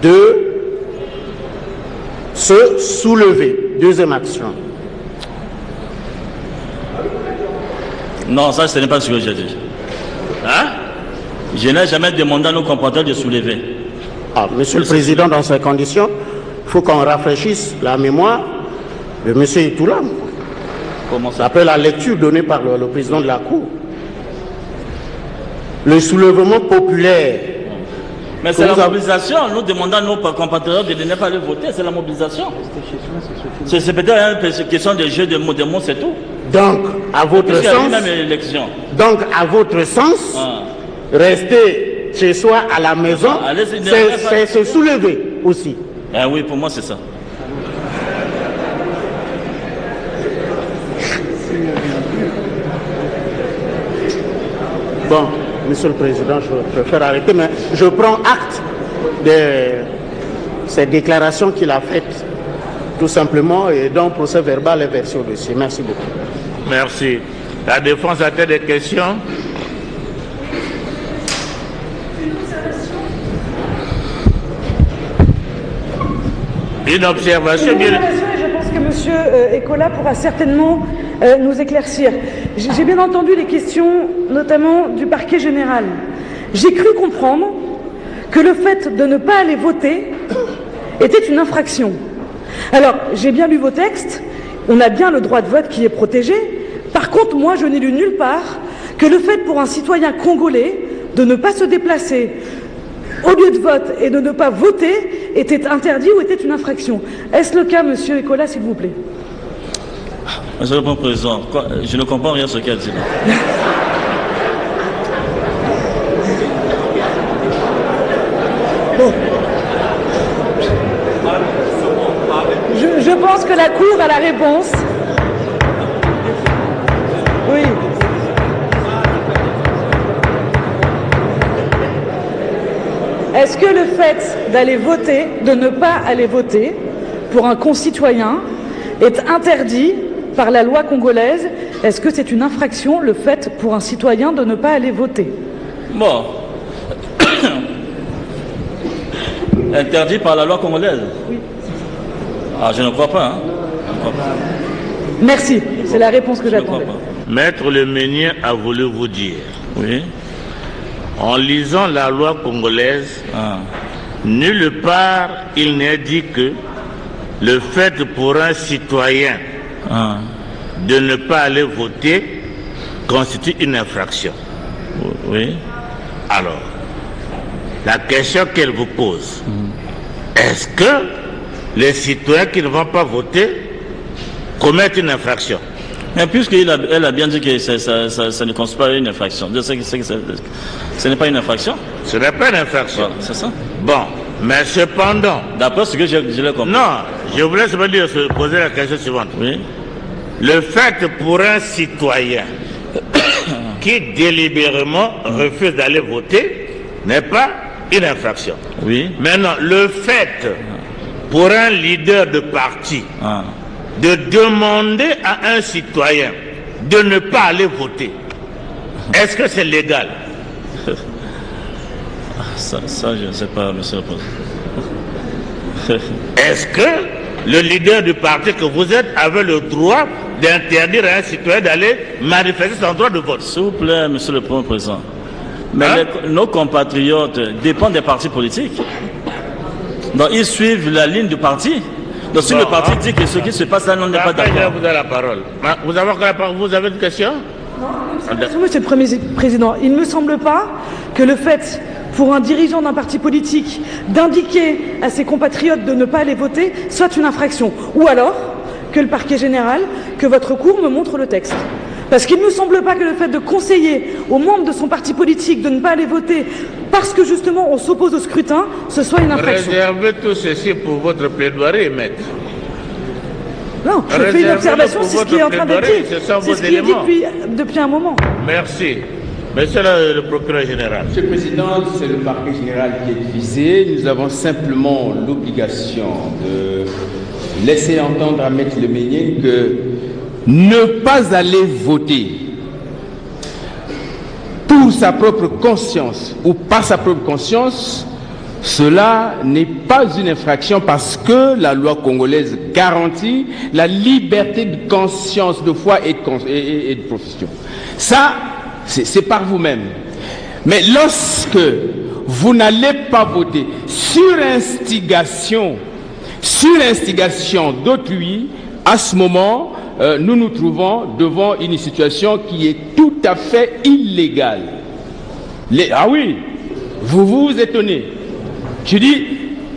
de se soulever. Deuxième action. Non, ça, ce n'est pas ce que j'ai dit. Hein? Je n'ai jamais demandé à nos compatriotes de soulever. Ah, Monsieur le Président, dans ces conditions, il faut qu'on rafraîchisse la mémoire de Monsieur Itoulam. Comment ça? Après la lecture donnée par le, le président de la Cour. Le soulèvement populaire. Mais c'est la mobilisation. Nous demandons à nos compatriotes de ne pas aller voter. C'est la mobilisation. C'est peut-être une question de jeu de mots, de mots, c'est tout. Donc, à votre sens, donc à votre sens, Ah. rester chez soi à la maison, c'est ne- c'est se soulever aussi. Ah oui, pour moi, c'est ça. Bon, Monsieur le Président, je préfère arrêter, mais je prends acte de ces déclarations qu'il a faites, tout simplement, et donc procès verbal est versé au-dessus. Merci beaucoup. Merci. La défense a-t-elle des questions? Une observation, Une bien. observation, et je pense que Monsieur euh, Ecola pourra certainement euh, nous éclaircir. J'ai bien entendu les questions, notamment du parquet général. J'ai cru comprendre que le fait de ne pas aller voter était une infraction. Alors, j'ai bien lu vos textes, on a bien le droit de vote qui est protégé. Par contre, moi, je n'ai lu nulle part que le fait pour un citoyen congolais de ne pas se déplacer au lieu de vote et de ne pas voter était interdit ou était une infraction. Est-ce le cas, monsieur Ecola, s'il vous plaît? Monsieur le Président, je ne comprends rien à ce qu'elle dit je, je pense que la Cour a la réponse. Oui. Est-ce que le fait d'aller voter, de ne pas aller voter pour un concitoyen est interdit par la loi congolaise Est-ce que c'est une infraction le fait pour un citoyen de ne pas aller voter? Bon. Interdit par la loi congolaise? Oui. Ah, je ne crois pas. Hein. Je ne crois pas. Merci, c'est la réponse que Je ne crois j'attendais. pas. Maître le Meunier a voulu vous dire, Oui. en lisant la loi congolaise, Ah. nulle part il n'est dit que le fait pour un citoyen Ah. de ne pas aller voter constitue une infraction. Oui. Alors, la question qu'elle vous pose, est-ce que les citoyens qui ne vont pas voter commettent une infraction? Mais puisqu'elle a, elle a bien dit que ça, ça- ça- ça ne constitue pas une infraction, je sais que ce n'est pas une infraction. Ce n'est pas une infraction. Voilà, c'est ça. Bon, mais cependant, D'après ce que je, je l'ai compris. non, je voulais seulement dire, se poser la question suivante. Oui. Le fait pour un citoyen qui délibérément refuse d'aller voter n'est pas une infraction. Oui. Maintenant, le fait pour un leader de parti Ah. de demander à un citoyen de ne pas aller voter, est-ce que c'est légal? Ça, ça, je ne sais pas, monsieur le Président. Est-ce que le leader du parti que vous êtes avait le droit d'interdire à un citoyen d'aller manifester son droit de vote S'il vous plaît, monsieur le Premier Président. Mais Hein? les- nos compatriotes dépendent des partis politiques. Donc ils suivent la ligne du parti. Donc si Bon, le parti hein. dit que ce qui se passe là, on n'est pas d'accord. vous donne la parole. Vous avez encore la parole Vous avez une question? Monsieur le Premier Président, il ne me semble pas que le fait pour un dirigeant d'un parti politique d'indiquer à ses compatriotes de ne pas aller voter soit une infraction. Ou alors que le parquet général, que votre cour me montre le texte. Parce qu'il ne me semble pas que le fait de conseiller aux membres de son parti politique de ne pas aller voter parce que justement on s'oppose au scrutin, ce soit une infraction. Réservez tout ceci pour votre plaidoirie, maître. Non, je fais une observation, c'est ce qui est en train d'être plaidoirie, dit. ce sont C'est vos ce qui est dit depuis, depuis un moment. Merci. Monsieur le, le procureur général. Monsieur le Président, c'est le parquet général qui est visé. Nous avons simplement l'obligation de laisser entendre à Maître Le Meunier que ne pas aller voter pour sa propre conscience ou par sa propre conscience Cela n'est pas une infraction parce que la loi congolaise garantit la liberté de conscience, de foi et de, profession. Ça, c'est par vous-même. Mais lorsque vous n'allez pas voter sur instigation, sur instigation d'autrui, à ce moment, euh, nous nous trouvons devant une situation qui est tout à fait illégale. ah oui, vous vous étonnez. Je dis,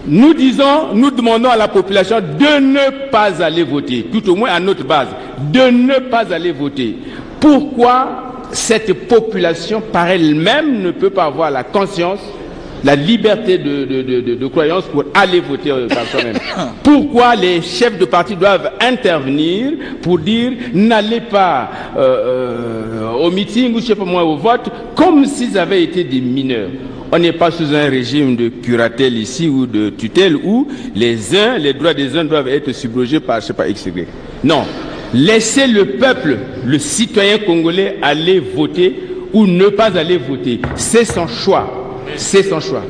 nous disons, nous demandons à la population de ne pas aller voter, tout au moins à notre base, de ne pas aller voter. Pourquoi cette population par elle-même ne peut pas avoir la conscience, la liberté de, croyance pour aller voter euh, par soi-même Pourquoi les chefs de parti doivent intervenir pour dire n'allez pas euh, euh, au meeting ou je sais pas moi au vote comme s'ils avaient été des mineurs on n'est pas sous un régime de curatelle ici ou de tutelle où les uns, les droits des uns doivent être subrogés par, je sais pas, X, Non. Laissez le peuple, le citoyen congolais aller voter ou ne pas aller voter. C'est son choix. C'est son choix.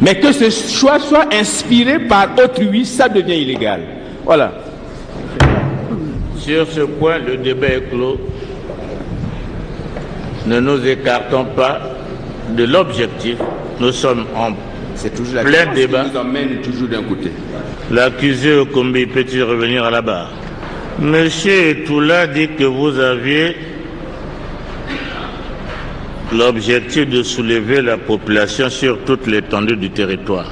Mais que ce choix soit inspiré par autrui, ça devient illégal. Voilà. Sur ce point, le débat est clos. Ne nous écartons pas de l'objectif. Nous sommes en toujours la plein débat. Qui nous emmène toujours d'un côté. L'accusé au combi peut-il revenir à la barre? Monsieur Toula dit que vous aviez l'objectif de soulever la population sur toute l'étendue du territoire.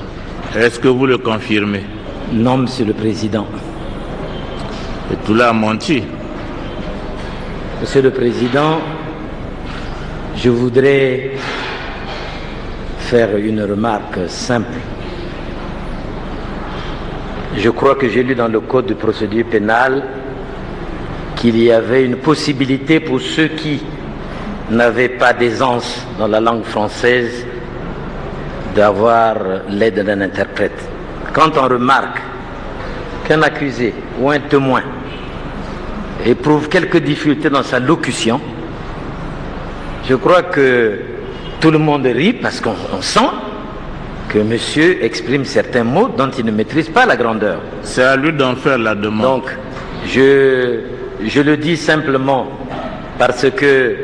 Est-ce que vous le confirmez? Non, Monsieur le Président. Et Toula a menti. Monsieur le Président, je voudrais faire une remarque simple. Je crois que j'ai lu dans le Code de procédure pénale qu'il y avait une possibilité pour ceux qui n'avaient pas d'aisance dans la langue française d'avoir l'aide d'un interprète. Quand on remarque qu'un accusé ou un témoin éprouve quelques difficultés dans sa locution, je crois que tout le monde rit parce qu'on sent que monsieur exprime certains mots dont il ne maîtrise pas la grandeur. C'est à lui d'en faire la demande. Donc, je, je le dis simplement parce que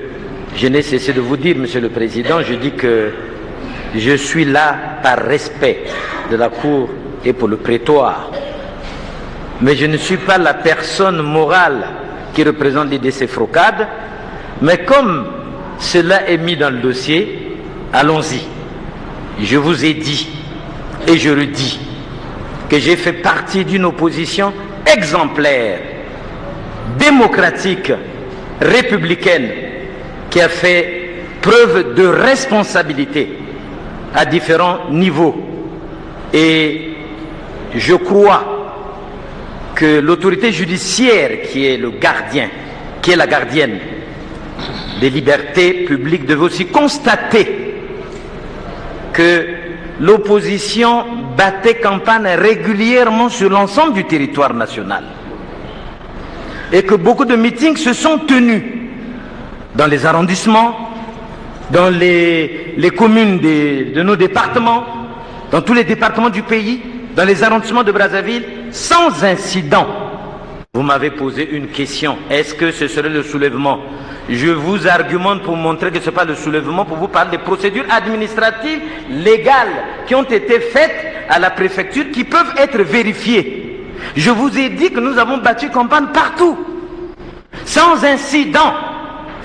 je n'ai cessé de vous dire, monsieur le président, je dis que je suis là par respect de la Cour et pour le prétoire. Mais je ne suis pas la personne morale qui représente l'IDC Frocade. Mais comme cela est mis dans le dossier, Allons-y. Je vous ai dit, et je le dis, que j'ai fait partie d'une opposition exemplaire, démocratique, républicaine, qui a fait preuve de responsabilité à différents niveaux. Et je crois que l'autorité judiciaire, qui est le gardien, qui est la gardienne des libertés publiques, devait aussi constater que l'opposition battait campagne régulièrement sur l'ensemble du territoire national. Et que beaucoup de meetings se sont tenus dans les arrondissements, dans les, communes de nos départements, dans tous les départements du pays, dans les arrondissements de Brazzaville, sans incident. Vous m'avez posé une question. Est-ce que ce serait le soulèvement? Je vous argumente pour montrer que ce n'est pas le soulèvement, pour vous parler des procédures administratives légales qui ont été faites à la préfecture, qui peuvent être vérifiées. Je vous ai dit que nous avons battu campagne partout, sans incident.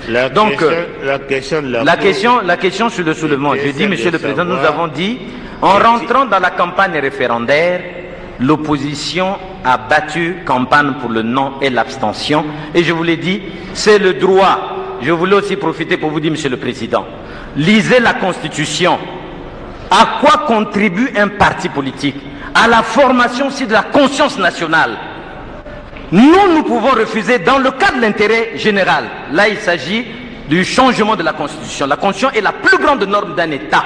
La Donc, question, la, question la, la, question, la question sur le soulèvement. Je dis, Monsieur le Président, nous avons dit, en rentrant dans la campagne référendaire, l'opposition a battu campagne pour le non et l'abstention. Et je vous l'ai dit, c'est le droit. Je voulais aussi profiter pour vous dire, Monsieur le Président, lisez la Constitution. À quoi contribue un parti politique? À la formation aussi de la conscience nationale. Nous, nous pouvons refuser dans le cas de l'intérêt général. Là, il s'agit du changement de la Constitution. La Constitution est la plus grande norme d'un État.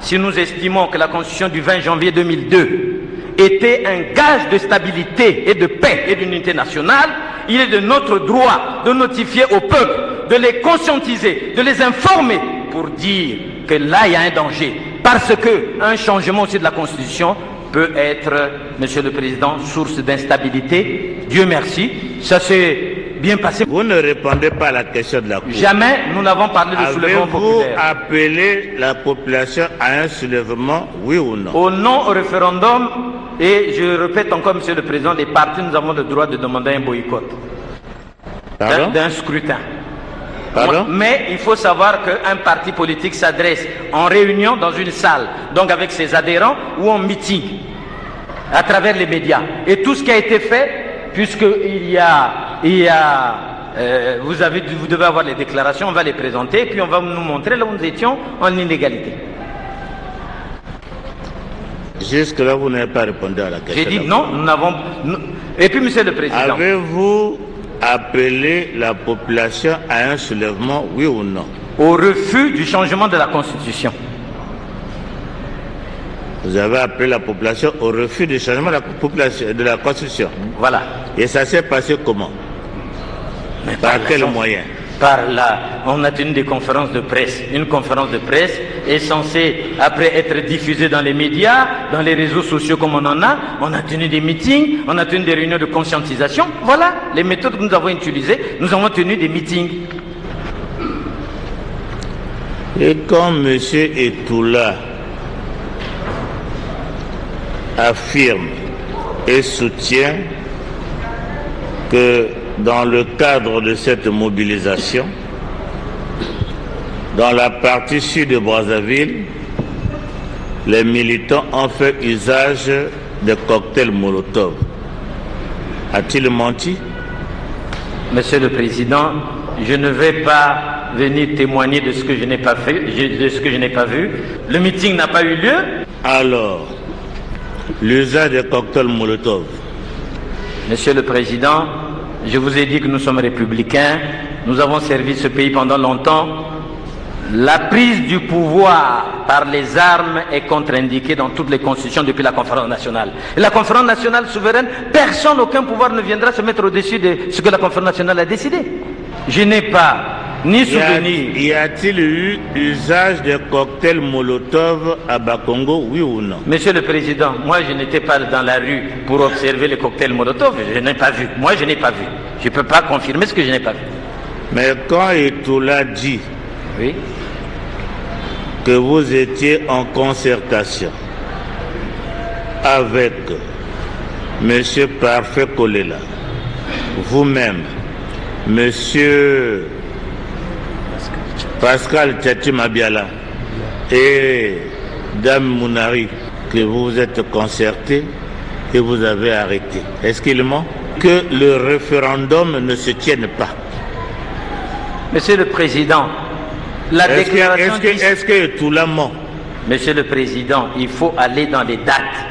Si nous estimons que la Constitution du 20 janvier 2002 était un gage de stabilité et de paix et d'unité nationale, il est de notre droit de notifier au peuple, de les conscientiser, de les informer pour dire que là, il y a un danger. Parce que un changement aussi de la Constitution peut être, Monsieur le Président, source d'instabilité. Dieu merci, ça s'est bien passé. Vous ne répondez pas à la question de la Cour. Jamais nous n'avons parlé de soulèvement populaire. appelé la population à un soulèvement, oui ou non? Au non au référendum, et je répète encore, Monsieur le Président, les partis, nous avons le droit de demander un boycott d'un scrutin. Pardon Mais il faut savoir qu'un parti politique s'adresse en réunion dans une salle, donc avec ses adhérents, ou en meeting, à travers les médias. Et tout ce qui a été fait, puisqu'il y a, il y a euh, vous, avez, vous devez avoir les déclarations, on va les présenter, et puis on va nous montrer là où nous étions en illégalité. Jusque-là, vous n'avez pas répondu à la question. J'ai dit non, nous n'avons... Et puis, Monsieur le Président, Avez-vous appelé la population à un soulèvement, oui ou non? Au refus du changement de la Constitution. Vous avez appelé la population au refus du changement de la, population, de la Constitution. Voilà. Et ça s'est passé comment? Mais Par la quel chance- moyen? Par là, on a tenu des conférences de presse. Une conférence de presse est censée, après être diffusée dans les médias, dans les réseaux sociaux comme on en a, on a tenu des meetings, on a tenu des réunions de conscientisation. Voilà les méthodes que nous avons utilisées. Nous avons tenu des meetings. Et quand M. Etoula affirme et soutient que dans le cadre de cette mobilisation, dans la partie sud de Brazzaville, les militants ont fait usage de cocktails Molotov. A-t-il menti? Monsieur le Président, je ne vais pas venir témoigner de ce que je n'ai pas fait, de ce que je n'ai pas vu. Le meeting n'a pas eu lieu. Alors, l'usage de cocktails Molotov, Monsieur le Président, je vous ai dit que nous sommes républicains, nous avons servi ce pays pendant longtemps. La prise du pouvoir par les armes est contre-indiquée dans toutes les constitutions depuis la conférence nationale. Et la conférence nationale souveraine, personne, aucun pouvoir ne viendra se mettre au-dessus de ce que la conférence nationale a décidé. Je n'ai pas ni Y a- souvenir. y a-t-il eu usage de cocktails Molotov à Bakongo, oui ou non? Monsieur le Président, moi je n'étais pas dans la rue pour observer les cocktails Molotov, je n'ai pas vu. Moi je n'ai pas vu. Je ne peux pas confirmer ce que je n'ai pas vu. Mais quand Etoula dit Oui. que vous étiez en concertation avec M. Parfait Kolela, vous-même, M. Pascal Tchati Mabiala et Dame Mounari, que vous vous êtes concerté et vous avez arrêté. Est-ce qu'il ment que le référendum ne se tienne pas? Monsieur le Président, la Est-ce que, déclaration est-ce que, que Etoula ment Monsieur le Président, il faut aller dans les dates.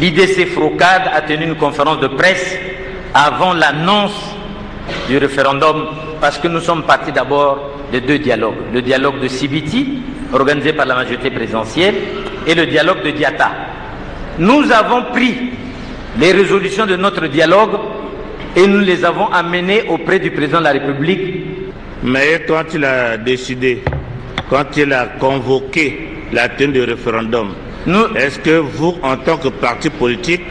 L'IDC Frocade a tenu une conférence de presse avant l'annonce du référendum parce que nous sommes partis d'abord de deux dialogues. Le dialogue de Sibiti, organisé par la majorité présidentielle, et le dialogue de Diata. Nous avons pris les résolutions de notre dialogue et nous les avons amenées auprès du président de la République Mais quand il a décidé, quand il a convoqué la tenue du référendum, est-ce que vous, en tant que parti politique,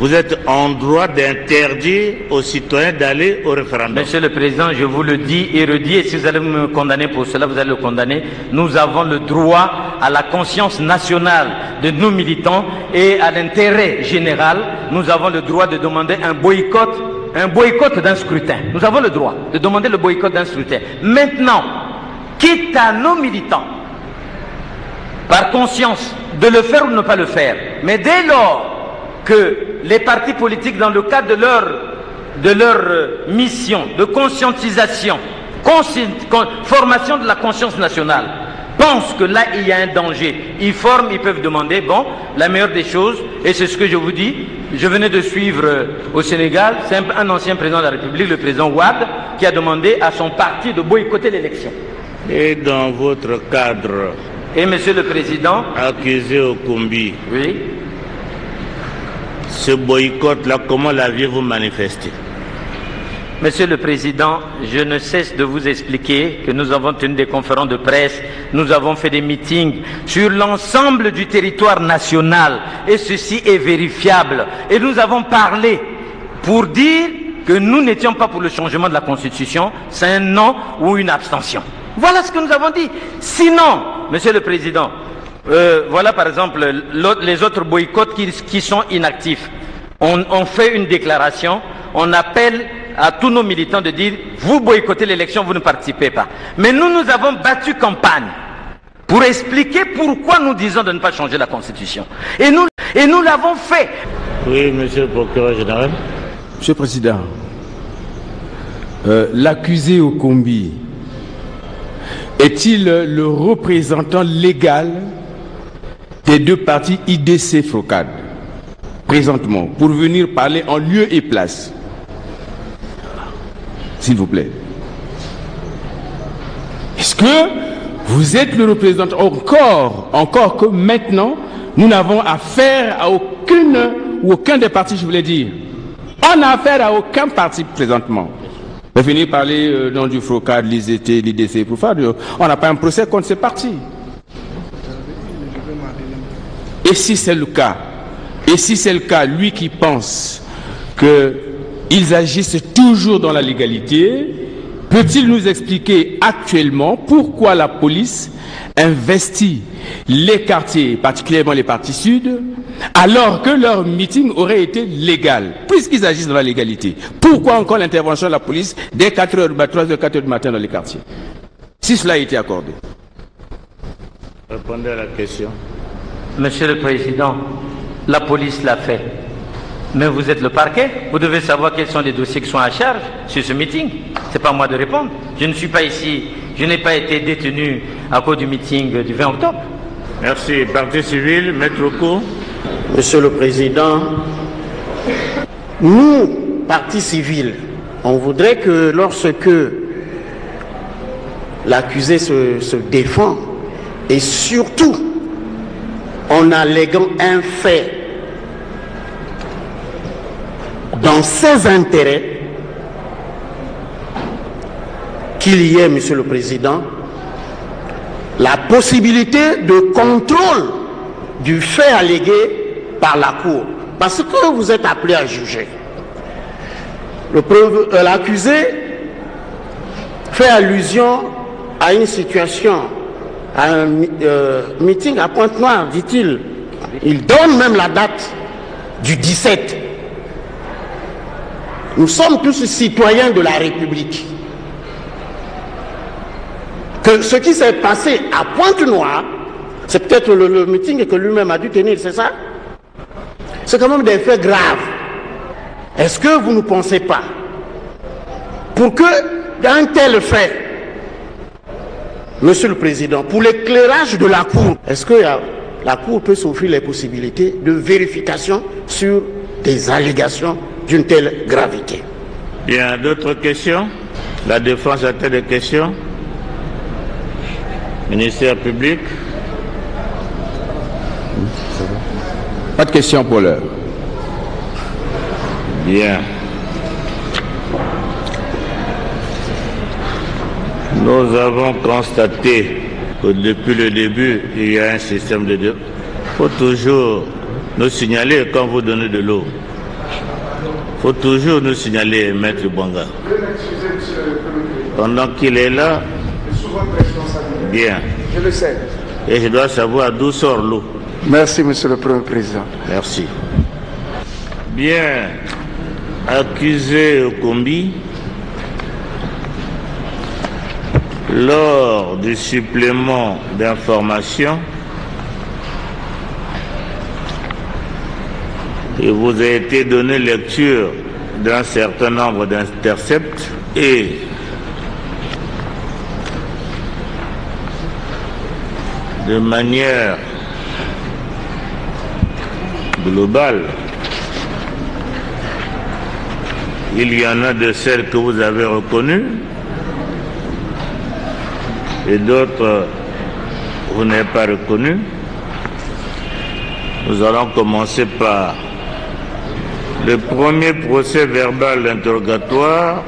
vous êtes en droit d'interdire aux citoyens d'aller au référendum Monsieur le Président, je vous le dis et redis, et si vous allez me condamner pour cela, vous allez le condamner. Nous avons le droit à la conscience nationale de nos militants et à l'intérêt général. Nous avons le droit de demander un boycott, un boycott d'un scrutin. Nous avons le droit de demander le boycott d'un scrutin. Maintenant, quitte à nos militants, par conscience, de le faire ou ne pas le faire. Mais dès lors que les partis politiques, dans le cadre de leur, de leur euh, mission de conscientisation, consci- con- formation de la conscience nationale, pensent que là il y a un danger, ils forment, ils peuvent demander, bon, la meilleure des choses, et c'est ce que je vous dis, je venais de suivre euh, au Sénégal, c'est un, un ancien président de la République, le président Ouad, qui a demandé à son parti de boycotter l'élection. Et dans votre cadre Et Monsieur le Président, accusé au Kumbi, oui, ce boycott-là, comment l'aviez-vous manifesté? Monsieur le Président, je ne cesse de vous expliquer que nous avons tenu des conférences de presse, nous avons fait des meetings sur l'ensemble du territoire national et ceci est vérifiable. Et nous avons parlé pour dire que nous n'étions pas pour le changement de la Constitution, c'est un non ou une abstention. Voilà ce que nous avons dit. Sinon, Monsieur le Président, euh, voilà par exemple les autres boycotts qui, qui sont inactifs. On, on, fait une déclaration, on appelle à tous nos militants de dire vous boycottez l'élection, vous ne participez pas. Mais nous, nous avons battu campagne pour expliquer pourquoi nous disons de ne pas changer la Constitution. Et nous, et nous l'avons fait. Oui, Monsieur le procureur général. Monsieur le Président, euh, l'accusé au combi est-il le représentant légal des deux partis IDC Frocade présentement pour venir parler en lieu et place S'il vous plaît. Est-ce que vous êtes le représentant encore, encore que maintenant, nous n'avons affaire à aucune ou aucun des partis, je voulais dire. On n'a affaire à aucun parti présentement. On finir parler euh, dans du FROCAD, l'IZT, l'IDC, pour faire, on n'a pas un procès contre ces partis. Et si c'est le cas, et si c'est le cas, lui qui pense qu'ils agissent toujours dans la légalité, peut-il nous expliquer actuellement pourquoi la police investit les quartiers, particulièrement les parties sud, alors que leur meeting aurait été légal, puisqu'ils agissent dans la légalité? Pourquoi encore l'intervention de la police dès 4 h 3 h 4 h du matin dans les quartiers? Si cela a été accordé. Répondez à la question. Monsieur le Président, la police l'a fait. Mais vous êtes le parquet, vous devez savoir quels sont les dossiers qui sont à charge sur ce meeting. Ce n'est pas moi de répondre. Je ne suis pas ici, je n'ai pas été détenu à cause du meeting du 20 octobre. Merci. Parti civil, Maître Cour. Monsieur le Président, nous, parti civil, on voudrait que lorsque l'accusé se, se défend, et surtout en alléguant un fait dans ses intérêts qu'il y ait, Monsieur le Président, la possibilité de contrôle du fait allégué par la Cour. Parce que vous êtes appelé à juger. L'accusé fait allusion à une situation, à un euh, meeting à Pointe-Noire, dit-il. Il donne même la date du 17. Nous sommes tous citoyens de la République. Que ce qui s'est passé à Pointe-Noire, c'est peut-être le, le, meeting que lui-même a dû tenir, c'est ça? C'est quand même des faits graves. Est-ce que vous ne pensez pas pour que un tel fait, Monsieur le Président, pour l'éclairage de la Cour, est-ce que la Cour peut s'offrir les possibilités de vérification sur des allégations d'une telle gravité? Bien, d'autres questions? La défense a-t-elle des questions? Ministère public? Pas de questions pour l'heure. Bien. Nous avons constaté que depuis le début, il y a un système de... Il faut toujours nous signaler quand vous donnez de l'eau. Il faut toujours nous signaler, Maître Banga. Pendant qu'il est là, bien. Je le sais. Et je dois savoir d'où sort l'eau. Merci, Monsieur le Premier Président. Merci. Bien. Accusé au combi, lors du supplément d'information, il vous a été donné lecture d'un certain nombre d'intercepts et de manière globale, il y en a de celles que vous avez reconnues et d'autres vous n'avez pas reconnues. Nous allons commencer par le premier procès verbal d'interrogatoire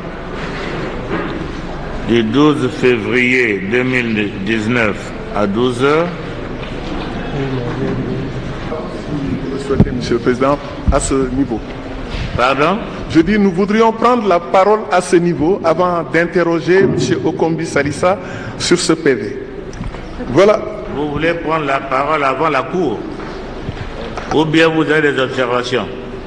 du 12 février 2019 à 12 heures. Monsieur le Président, à ce niveau. Pardon? Je dis, nous voudrions prendre la parole à ce niveau avant d'interroger M. Okombi Salissa sur ce PV. Voilà. Vous voulez prendre la parole avant la Cour? Ou bien vous avez des observations?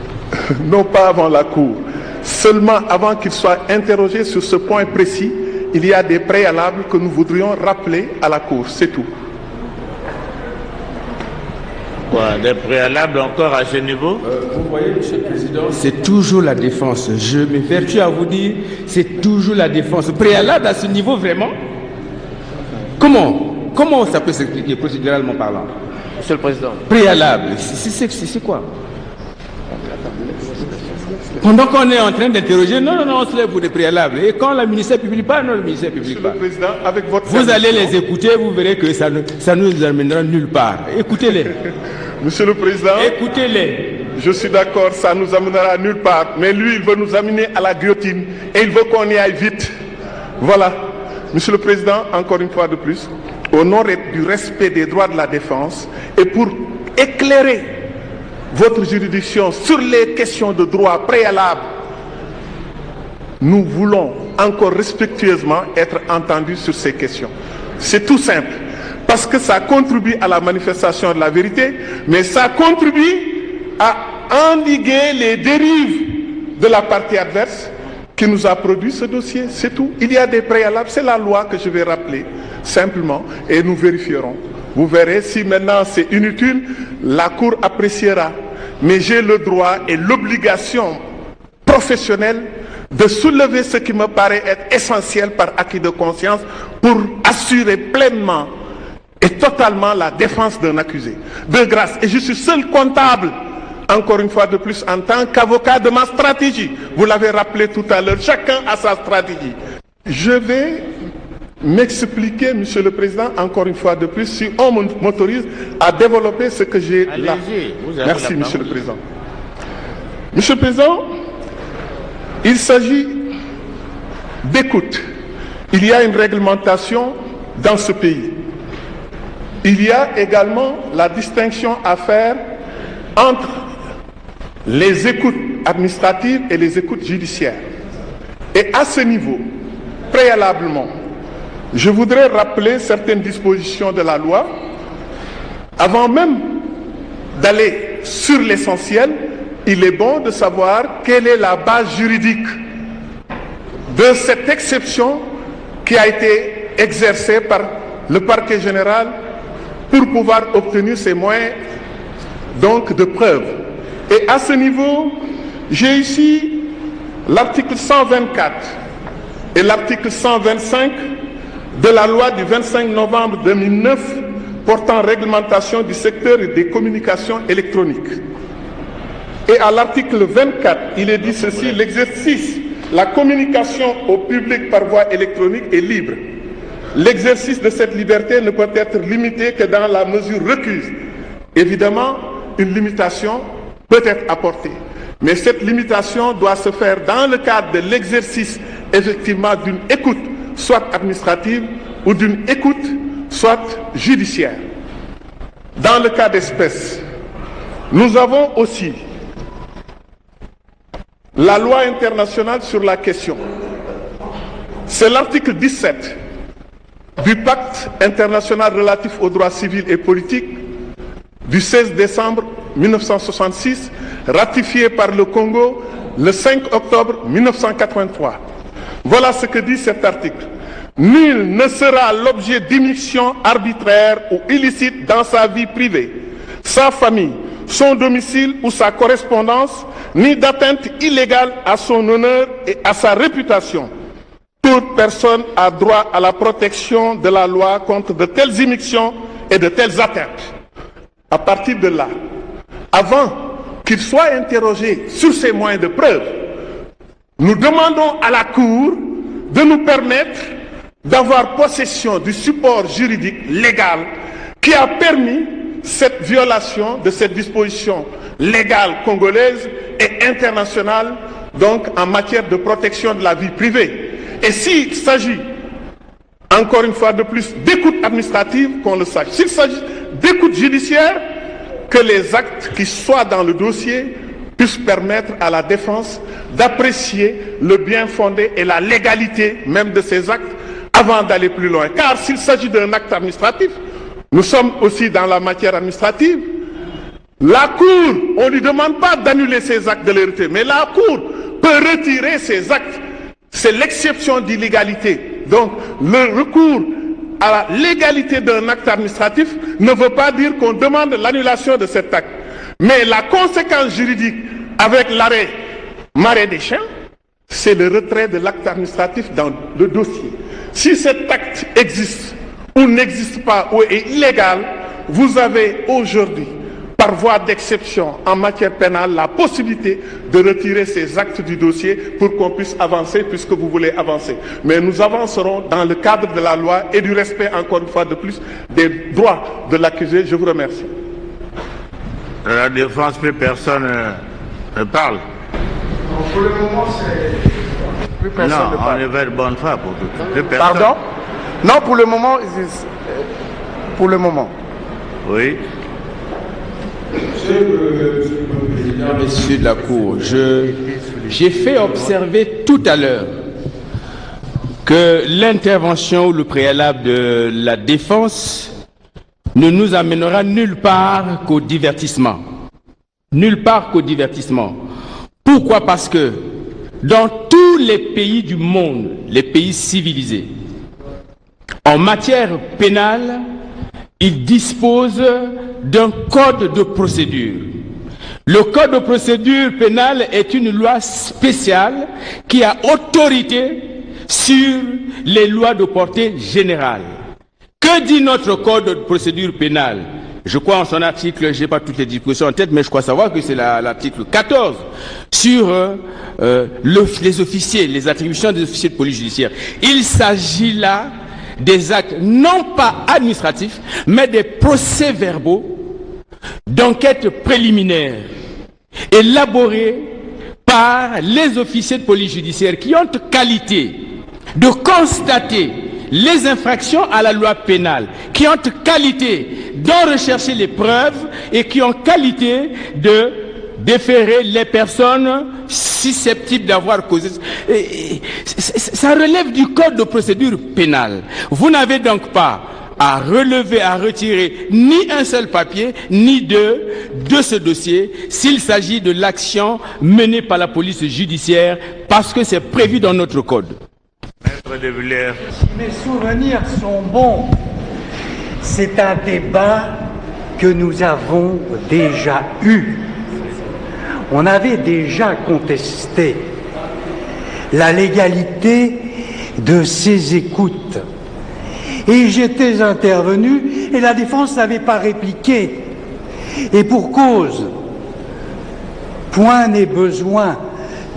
Non pas avant la Cour. Seulement avant qu'il soit interrogé sur ce point précis, il y a des préalables que nous voudrions rappeler à la Cour. C'est tout. Quoi Des préalables encore à ce niveau Vous voyez, Monsieur le Président, c'est toujours la défense. Je m'évertue à vous dire, c'est toujours la défense. Préalable à ce niveau, vraiment Comment Comment ça peut s'expliquer procéduralement parlant Monsieur le Président. Préalable, c'est- quoi Pendant qu'on est en train d'interroger, non, non, non, on se lève pour des préalables. Et quand le ministère publie pas, non, le ministère publie pas. Président, avec votre Vous allez les écouter, vous verrez que ça ne ça nous amènera nulle part. Écoutez-les. Monsieur le Président, écoutez-les. Je suis d'accord, ça nous amènera nulle part. Mais lui, il veut nous amener à la guillotine et il veut qu'on y aille vite. Voilà. Monsieur le Président, encore une fois de plus, au nom du respect des droits de la défense et pour éclairer votre juridiction sur les questions de droit préalables, nous voulons encore respectueusement être entendus sur ces questions. C'est tout simple. Parce que ça contribue à la manifestation de la vérité, mais ça contribue à endiguer les dérives de la partie adverse qui nous a produit ce dossier. C'est tout. Il y a des préalables. C'est la loi que je vais rappeler simplement et nous vérifierons. Vous verrez si maintenant c'est inutile, la Cour appréciera. Mais j'ai le droit et l'obligation professionnelle de soulever ce qui me paraît être essentiel par acquis de conscience pour assurer pleinement et totalement la défense d'un accusé. De grâce. Et je suis seul comptable, encore une fois de plus, en tant qu'avocat de ma stratégie. Vous l'avez rappelé tout à l'heure, chacun a sa stratégie. Je vais m'expliquer, Monsieur le Président, encore une fois de plus, si on m'autorise à développer ce que j'ai là. Allez-y, vous avez Merci, la Monsieur le. Président. Monsieur le Président, il s'agit d'écoute. Il y a une réglementation dans ce pays. Il y a également la distinction à faire entre les écoutes administratives et les écoutes judiciaires. Et à ce niveau, préalablement, je voudrais rappeler certaines dispositions de la loi avant même d'aller sur l'essentiel, il est bon de savoir quelle est la base juridique de cette exception qui a été exercée par le parquet général pour pouvoir obtenir ces moyens donc de preuve. Et à ce niveau, j'ai ici l'article 124 et l'article 125 de la loi du 25 novembre 2009 portant réglementation du secteur des communications électroniques. Et à l'article 24, il est dit ceci, l'exercice, la communication au public par voie électronique est libre. L'exercice de cette liberté ne peut être limité que dans la mesure requise. Évidemment, une limitation peut être apportée. Mais cette limitation doit se faire dans le cadre de l'exercice effectivement d'une écoute, soit administrative ou d'une écoute, soit judiciaire. Dans le cas d'espèce, nous avons aussi la loi internationale sur la question. C'est l'article 17 du pacte international relatif aux droits civils et politiques du 16 décembre 1966, ratifié par le Congo le 5 octobre 1983. Voilà ce que dit cet article. Nul ne sera l'objet d'émissions arbitraires ou illicites dans sa vie privée, sa famille, son domicile ou sa correspondance, ni d'atteinte illégale à son honneur et à sa réputation. Toute personne a droit à la protection de la loi contre de telles immixtions et de telles atteintes. À partir de là, avant qu'il soit interrogé sur ces moyens de preuve, nous demandons à la Cour de nous permettre d'avoir possession du support juridique légal qui a permis cette violation de cette disposition légale congolaise et internationale, donc en matière de protection de la vie privée. Et s'il s'agit encore une fois de plus, d'écoute administrative, qu'on le sache. S'il s'agit d'écoute judiciaire, que les actes qui soient dans le dossier puissent permettre à la défense d'apprécier le bien fondé et la légalité même de ces actes avant d'aller plus loin. Car s'il s'agit d'un acte administratif, nous sommes aussi dans la matière administrative. La Cour, on ne lui demande pas d'annuler ses actes de l'hérité, mais la Cour peut retirer ses actes. C'est l'exception d'illégalité. Donc, le recours à la légalité d'un acte administratif ne veut pas dire qu'on demande l'annulation de cet acte. Mais la conséquence juridique avec l'arrêt Marais des Chiens, c'est le retrait de l'acte administratif dans le dossier. Si cet acte existe ou n'existe pas ou est illégal, vous avez aujourd'hui, par voie d'exception en matière pénale, la possibilité de retirer ces actes du dossier pour qu'on puisse avancer puisque vous voulez avancer. Mais nous avancerons dans le cadre de la loi et du respect, encore une fois de plus, des droits de l'accusé. Je vous remercie. La défense, plus personne euh, ne parle. Pour le moment, c'est. Plus personne non, ne on est vers bonne foi pour tout. Plus personne. Pardon? Non, pour le moment, c'est- pour le moment. Oui. Monsieur le Président, Messieurs de la Cour, j'ai fait observer tout à l'heure que l'intervention ou le préalable de la défense ne nous amènera nulle part qu'au divertissement. Nulle part qu'au divertissement. Pourquoi? Parce que dans tous les pays du monde, les pays civilisés, en matière pénale, ils disposent d'un code de procédure. Le code de procédure pénale est une loi spéciale qui a autorité sur les lois de portée générale. Que dit notre code de procédure pénale? Je crois en son article, je n'ai pas toutes les dispositions en tête, mais je crois savoir que c'est la- l'article 14 sur euh, euh, le- les officiers, les attributions des officiers de police judiciaire. Il s'agit là des actes non pas administratifs, mais des procès-verbaux d'enquête préliminaire élaborés par les officiers de police judiciaire qui ont qualité de constater les infractions à la loi pénale, qui ont qualité d'en rechercher les preuves et qui ont qualité de déférer les personnes susceptibles d'avoir causé. Ça relève du code de procédure pénale. Vous n'avez donc pas à relever, à retirer ni un seul papier, ni deux de ce dossier s'il s'agit de l'action menée par la police judiciaire parce que c'est prévu dans notre code. Maître de Villers. Mes souvenirs sont bons. C'est un débat que nous avons déjà eu. On avait déjà contesté la légalité de ces écoutes. Et j'étais intervenu et la défense n'avait pas répliqué. Et pour cause, point n'est besoin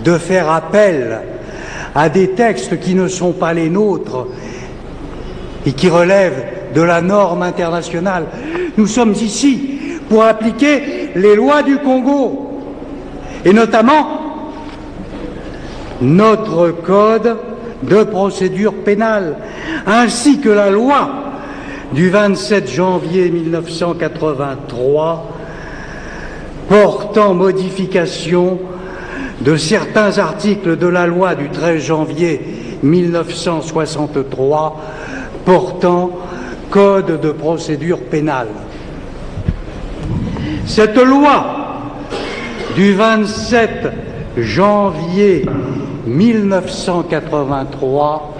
de faire appel à des textes qui ne sont pas les nôtres et qui relèvent de la norme internationale. Nous sommes ici pour appliquer les lois du Congo et notamment notre code de procédure pénale ainsi que la loi du 27 janvier 1983 portant modification de certains articles de la loi du 13 janvier 1963 portant code de procédure pénale. Cette loi du 27 janvier 1983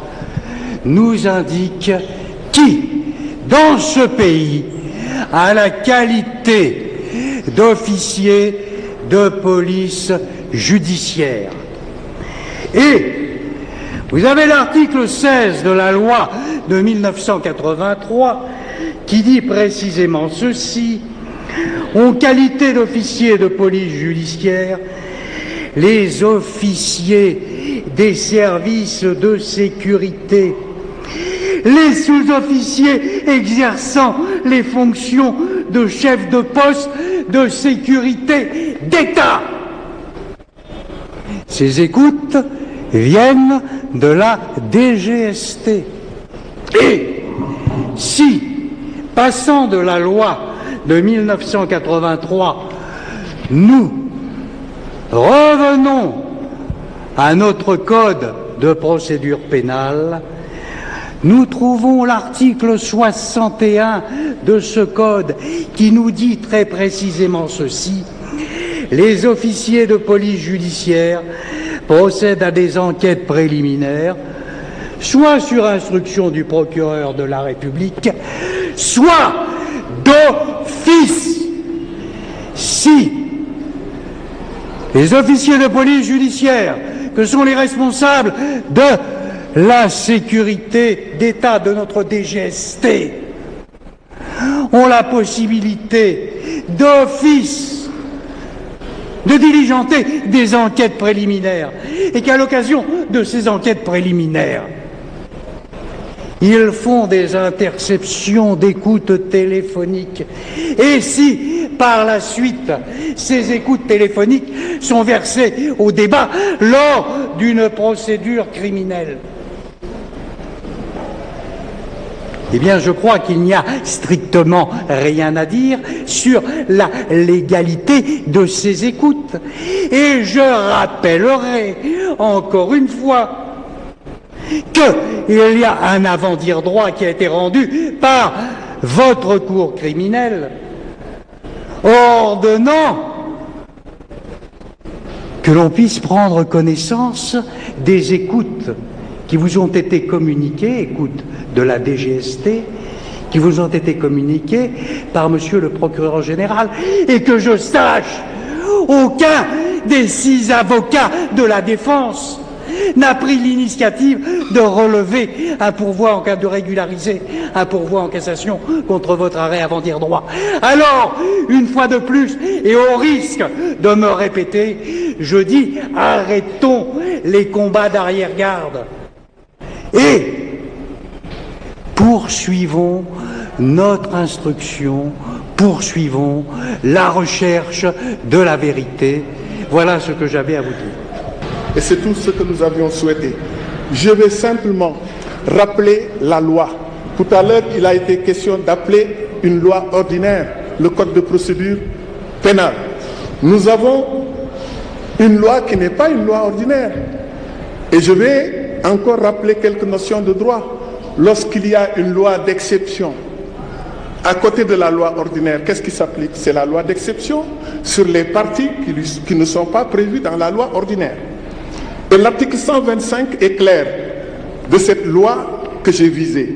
nous indique qui, dans ce pays, a la qualité d'officier de police judiciaire. Et vous avez l'article 16 de la loi de 1983 qui dit précisément ceci. En qualité d'officier de police judiciaire, les officiers des services de sécurité, les sous-officiers exerçant les fonctions de chef de poste de sécurité d'État. Ces écoutes viennent de la DGST. Et si, passant de la loi de 1983, nous revenons à notre code de procédure pénale, nous trouvons l'article 61 de ce code qui nous dit très précisément ceci. Les officiers de police judiciaire procèdent à des enquêtes préliminaires, soit sur instruction du procureur de la République, soit d'office. Si les officiers de police judiciaire, que sont les responsables de la sécurité d'État de notre DGST, ont la possibilité d'office de diligenter des enquêtes préliminaires et qu'à l'occasion de ces enquêtes préliminaires, ils font des interceptions d'écoutes téléphoniques. Et si, par la suite, ces écoutes téléphoniques sont versées au débat lors d'une procédure criminelle, eh bien, je crois qu'il n'y a strictement rien à dire sur la légalité de ces écoutes. Et je rappellerai encore une fois qu'il y a un avant-dire droit qui a été rendu par votre cour criminelle ordonnant que l'on puisse prendre connaissance des écoutes qui vous ont été communiquées, écoutes de la DGST, qui vous ont été communiquées par monsieur le procureur général, et que je sache, aucun des six avocats de la défense n'a pris l'initiative de relever un pourvoi en cas de régulariser un pourvoi en cassation contre votre arrêt avant dire droit. Alors, une fois de plus, et au risque de me répéter, je dis arrêtons les combats d'arrière-garde et poursuivons notre instruction, poursuivons la recherche de la vérité. Voilà ce que j'avais à vous dire. Et c'est tout ce que nous avions souhaité. Je vais simplement rappeler la loi. Tout à l'heure, il a été question d'appeler une loi ordinaire le code de procédure pénale. Nous avons une loi qui n'est pas une loi ordinaire. Et je vais encore rappeler quelques notions de droit. Lorsqu'il y a une loi d'exception, à côté de la loi ordinaire, qu'est-ce qui s'applique? C'est la loi d'exception sur les parties qui, ne sont pas prévues dans la loi ordinaire. Et l'article 125 est clair de cette loi que j'ai visée.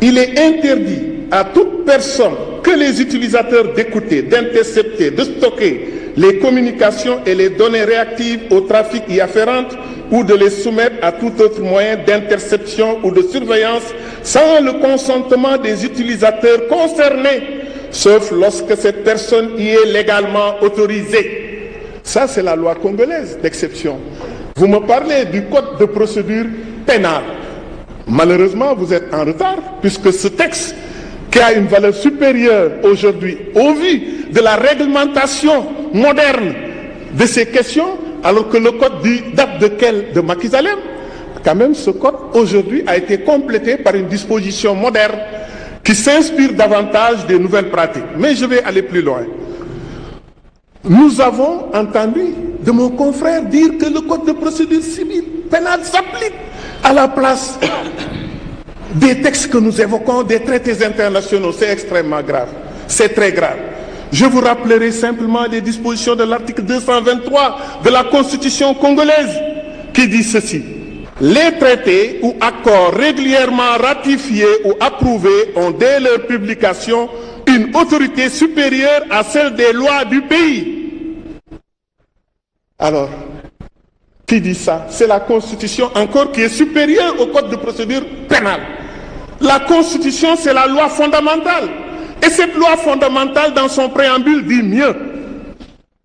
Il est interdit à toute personne que les utilisateurs d'écouter, d'intercepter, de stocker les communications et les données réactives au trafic y afférentes ou de les soumettre à tout autre moyen d'interception ou de surveillance sans le consentement des utilisateurs concernés, sauf lorsque cette personne y est légalement autorisée. Ça, c'est la loi congolaise d'exception. Vous me parlez du code de procédure pénale. Malheureusement, vous êtes en retard, puisque ce texte, qui a une valeur supérieure aujourd'hui, au vu de la réglementation moderne de ces questions, alors que le code dit, date de quel De Makizalem. Quand même, ce code, aujourd'hui, a été complété par une disposition moderne qui s'inspire davantage des nouvelles pratiques. Mais je vais aller plus loin. Nous avons entendu de mon confrère dire que le code de procédure civile pénale s'applique à la place des textes que nous évoquons, des traités internationaux. C'est extrêmement grave. C'est très grave. Je vous rappellerai simplement les dispositions de l'article 223 de la Constitution congolaise qui dit ceci. Les traités ou accords régulièrement ratifiés ou approuvés ont dès leur publication une autorité supérieure à celle des lois du pays. Alors, qui dit ça? C'est la Constitution encore qui est supérieure au Code de procédure pénale. La Constitution, c'est la loi fondamentale. Et cette loi fondamentale, dans son préambule, dit mieux.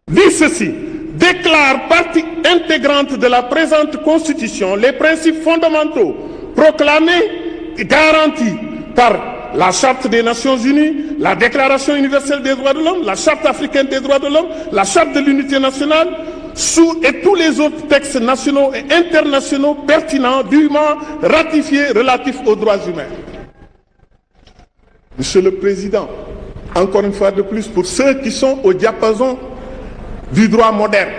Dit ceci, déclare partie intégrante de la présente Constitution les principes fondamentaux proclamés et garantis par la Charte des Nations Unies, la Déclaration universelle des droits de l'homme, la Charte africaine des droits de l'homme, la Charte de l'unité nationale, sous et tous les autres textes nationaux et internationaux pertinents dûment ratifiés relatifs aux droits humains. Monsieur le Président, encore une fois de plus, pour ceux qui sont au diapason du droit moderne,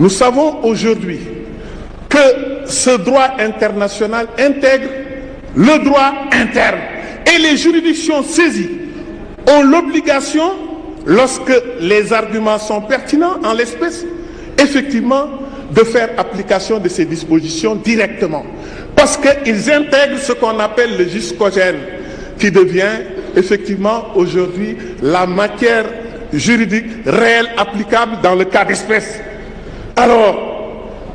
nous savons aujourd'hui que ce droit international intègre le droit interne et les juridictions saisies ont l'obligation, lorsque les arguments sont pertinents en l'espèce, effectivement, de faire application de ces dispositions directement. Parce qu'ils intègrent ce qu'on appelle le jusqu'ogène, qui devient effectivement aujourd'hui la matière juridique réelle applicable dans le cas d'espèce. Alors,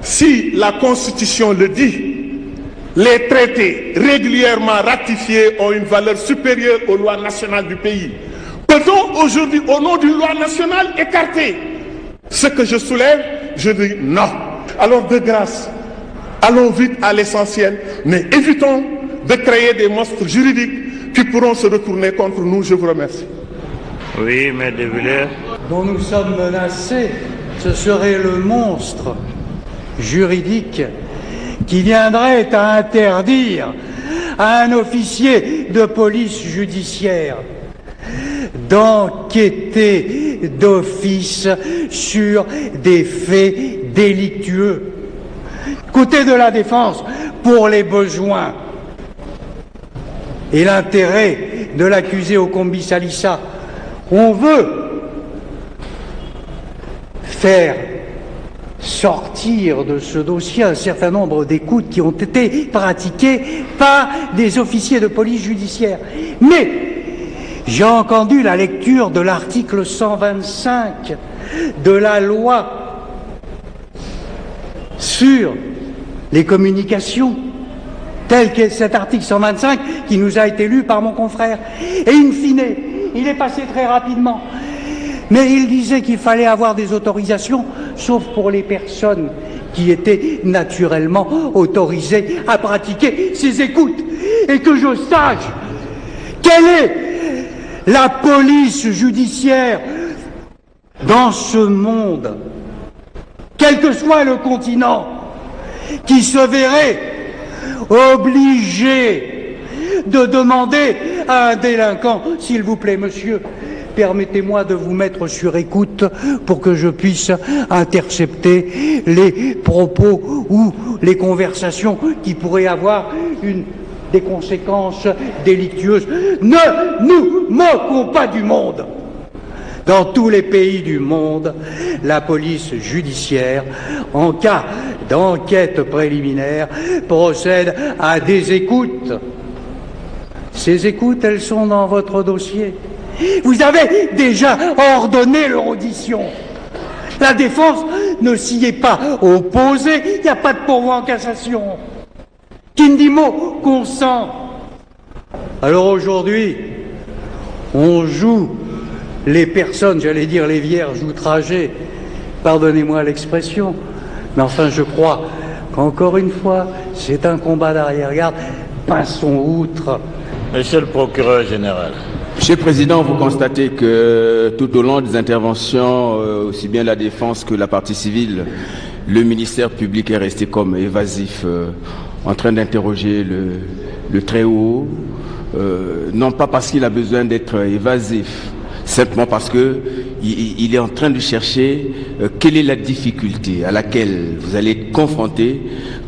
si la Constitution le dit, les traités régulièrement ratifiés ont une valeur supérieure aux lois nationales du pays. Peut-on aujourd'hui, au nom d'une loi nationale, écarter ce que je soulève Je dis non. Alors, de grâce, allons vite à l'essentiel, mais évitons de créer des monstres juridiques qui pourront se retourner contre nous. Je vous remercie. Oui, mais de Villers. Dont nous sommes menacés, ce serait le monstre juridique qui viendrait à interdire à un officier de police judiciaire d'enquêter d'office sur des faits délictueux. Côté de la défense, pour les besoins et l'intérêt de l'accusé au combissalissa, on veut faire sortir de ce dossier un certain nombre d'écoutes qui ont été pratiquées par des officiers de police judiciaire. Mais j'ai entendu la lecture de l'article 125 de la loi sur les communications, tel que cet article 125 qui nous a été lu par mon confrère. Et in fine, il est passé très rapidement. Mais il disait qu'il fallait avoir des autorisations, sauf pour les personnes qui étaient naturellement autorisées à pratiquer ces écoutes. Et que je sache quelle est la police judiciaire dans ce monde, quel que soit le continent, qui se verrait obligé de demander à un délinquant, s'il vous plaît, monsieur, permettez-moi de vous mettre sur écoute pour que je puisse intercepter les propos ou les conversations qui pourraient avoir une des conséquences délictueuses. Ne nous moquons pas du monde. Dans tous les pays du monde, la police judiciaire, en cas d'enquête préliminaire, procède à des écoutes. Ces écoutes, elles sont dans votre dossier. Vous avez déjà ordonné leur audition. La défense ne s'y est pas opposée, il n'y a pas de pourvoi en cassation. Kindimo consent. Alors aujourd'hui, on joue les personnes, j'allais dire les vierges outragées, pardonnez-moi l'expression, mais enfin je crois qu'encore une fois, c'est un combat d'arrière-garde. Passons outre. Monsieur le procureur général. Monsieur le Président, vous constatez que tout au long des interventions, euh, aussi bien la défense que la partie civile, le ministère public est resté comme évasif, euh, en train d'interroger le, très haut, euh, non pas parce qu'il a besoin d'être évasif, simplement parce que il, est en train de chercher quelle est la difficulté à laquelle vous allez être confronté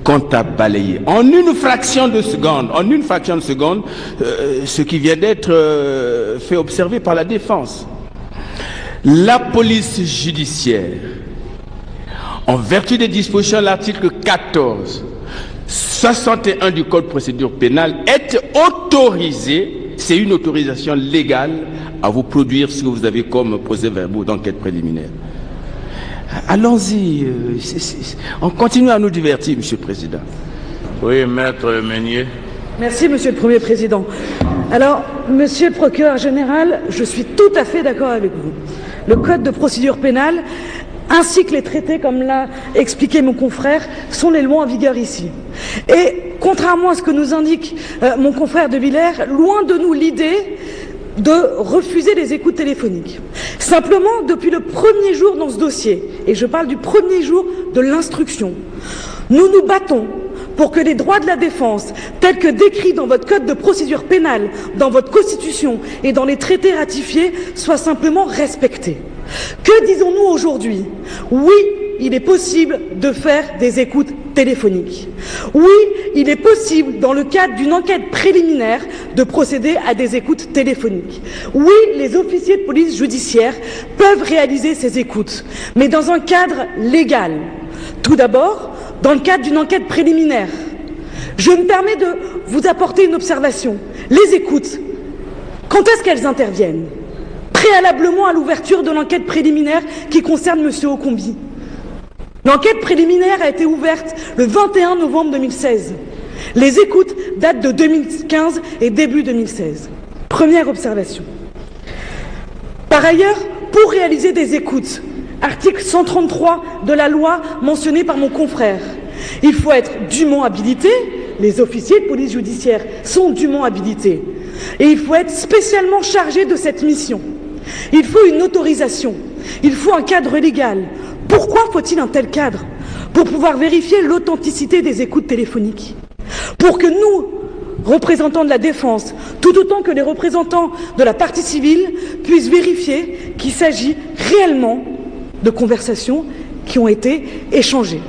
quand à balayer. En une fraction de seconde, en une fraction de seconde, euh, ce qui vient d'être euh, fait observer par la défense. La police judiciaire, en vertu des dispositions de l'article 14, 61 du Code de procédure pénale, est autorisée, c'est une autorisation légale, à vous produire ce que vous avez comme procès-verbaux d'enquête préliminaire. Allons-y. Euh, on continue à nous divertir, Monsieur le Président. Oui, Maître Meunier. Merci, Monsieur le Premier Président. Alors, Monsieur le Procureur général, je suis tout à fait d'accord avec vous. Le Code de procédure pénale, ainsi que les traités, comme l'a expliqué mon confrère, sont les lois en vigueur ici. Et contrairement à ce que nous indique euh, mon confrère de Villers, loin de nous l'idée de refuser les écoutes téléphoniques. Simplement, depuis le premier jour dans ce dossier, et je parle du premier jour de l'instruction, nous nous battons pour que les droits de la défense, tels que décrits dans votre code de procédure pénale, dans votre constitution et dans les traités ratifiés, soient simplement respectés. Que disons-nous aujourd'hui? Oui, il est possible de faire des écoutes téléphoniques. Oui, il est possible, dans le cadre d'une enquête préliminaire, de procéder à des écoutes téléphoniques. Oui, les officiers de police judiciaire peuvent réaliser ces écoutes, mais dans un cadre légal. Tout d'abord, dans le cadre d'une enquête préliminaire. Je me permets de vous apporter une observation. Les écoutes, quand est-ce qu'elles interviennent? Préalablement à l'ouverture de l'enquête préliminaire qui concerne M. Ocombi. L'enquête préliminaire a été ouverte le 21 novembre 2016. Les écoutes datent de 2015 et début 2016. Première observation. Par ailleurs, pour réaliser des écoutes, article 133 de la loi mentionnée par mon confrère, il faut être dûment habilité, les officiers de police judiciaire sont dûment habilités, et il faut être spécialement chargé de cette mission. Il faut une autorisation, il faut un cadre légal, pourquoi faut-il un tel cadre Pour pouvoir vérifier l'authenticité des écoutes téléphoniques? Pour que nous, représentants de la défense, tout autant que les représentants de la partie civile, puissent vérifier qu'il s'agit réellement de conversations qui ont été échangées.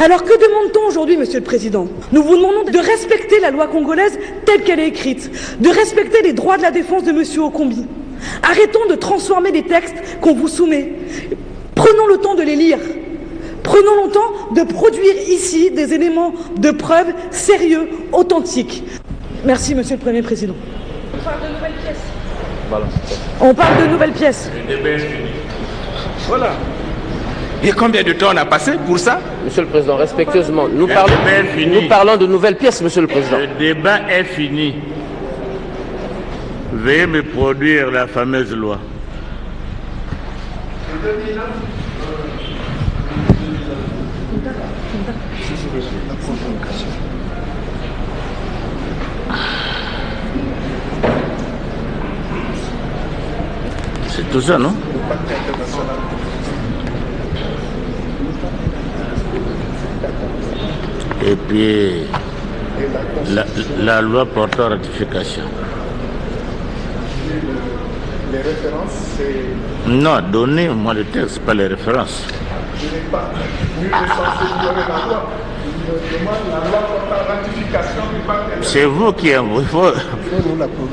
Alors que demande-t-on aujourd'hui, Monsieur le Président? Nous vous demandons de respecter la loi congolaise telle qu'elle est écrite, de respecter les droits de la défense de Monsieur Okombi. Arrêtons de transformer les textes qu'on vous soumet. Prenons le temps de les lire. Prenons le temps de produire ici des éléments de preuve sérieux, authentiques. Merci, Monsieur le Premier Président. On parle de nouvelles pièces. On parle de nouvelles pièces. Voilà. Et combien de temps on a passé pour ça? Monsieur le Président, respectueusement, nous parlons, nous parlons de nouvelles pièces, Monsieur le Président. Le débat est fini. Veuillez me produire la fameuse loi. C'est tout ça, non? Et puis, la, loi portant ratification. Les références, c'est. Non, donnez-moi le texte, pas les références. Je n'ai pas. Nul n'est censé ignorer la loi. Je me demande la loi portant ratification du pacte. C'est vous qui il faut,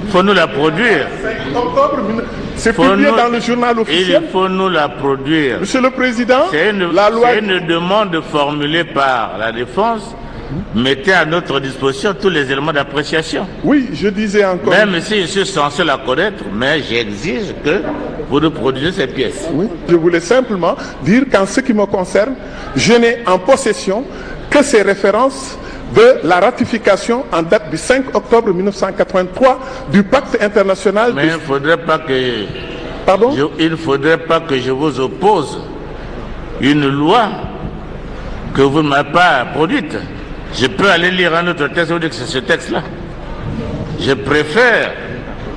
faut nous la produire. 5 octobre, c'est Faut publié nous- dans le journal officiel. Il faut nous la produire. Monsieur le Président, C'est une, la loi. c'est une demande formulée par la défense. Mettez à notre disposition tous les éléments d'appréciation. Oui, je disais encore. Même si je suis censé la connaître, mais j'exige que vous nous produisez ces pièces. Oui, je voulais simplement dire qu'en ce qui me concerne, je n'ai en possession que ces références de la ratification en date du 5 octobre 1983 du pacte international. Mais il ne faudrait pas que. Pardon? je- il ne faudrait pas que je vous oppose une loi que vous ne m'avez pas produite. Je peux aller lire un autre texte et vous dire que c'est ce texte-là. Je préfère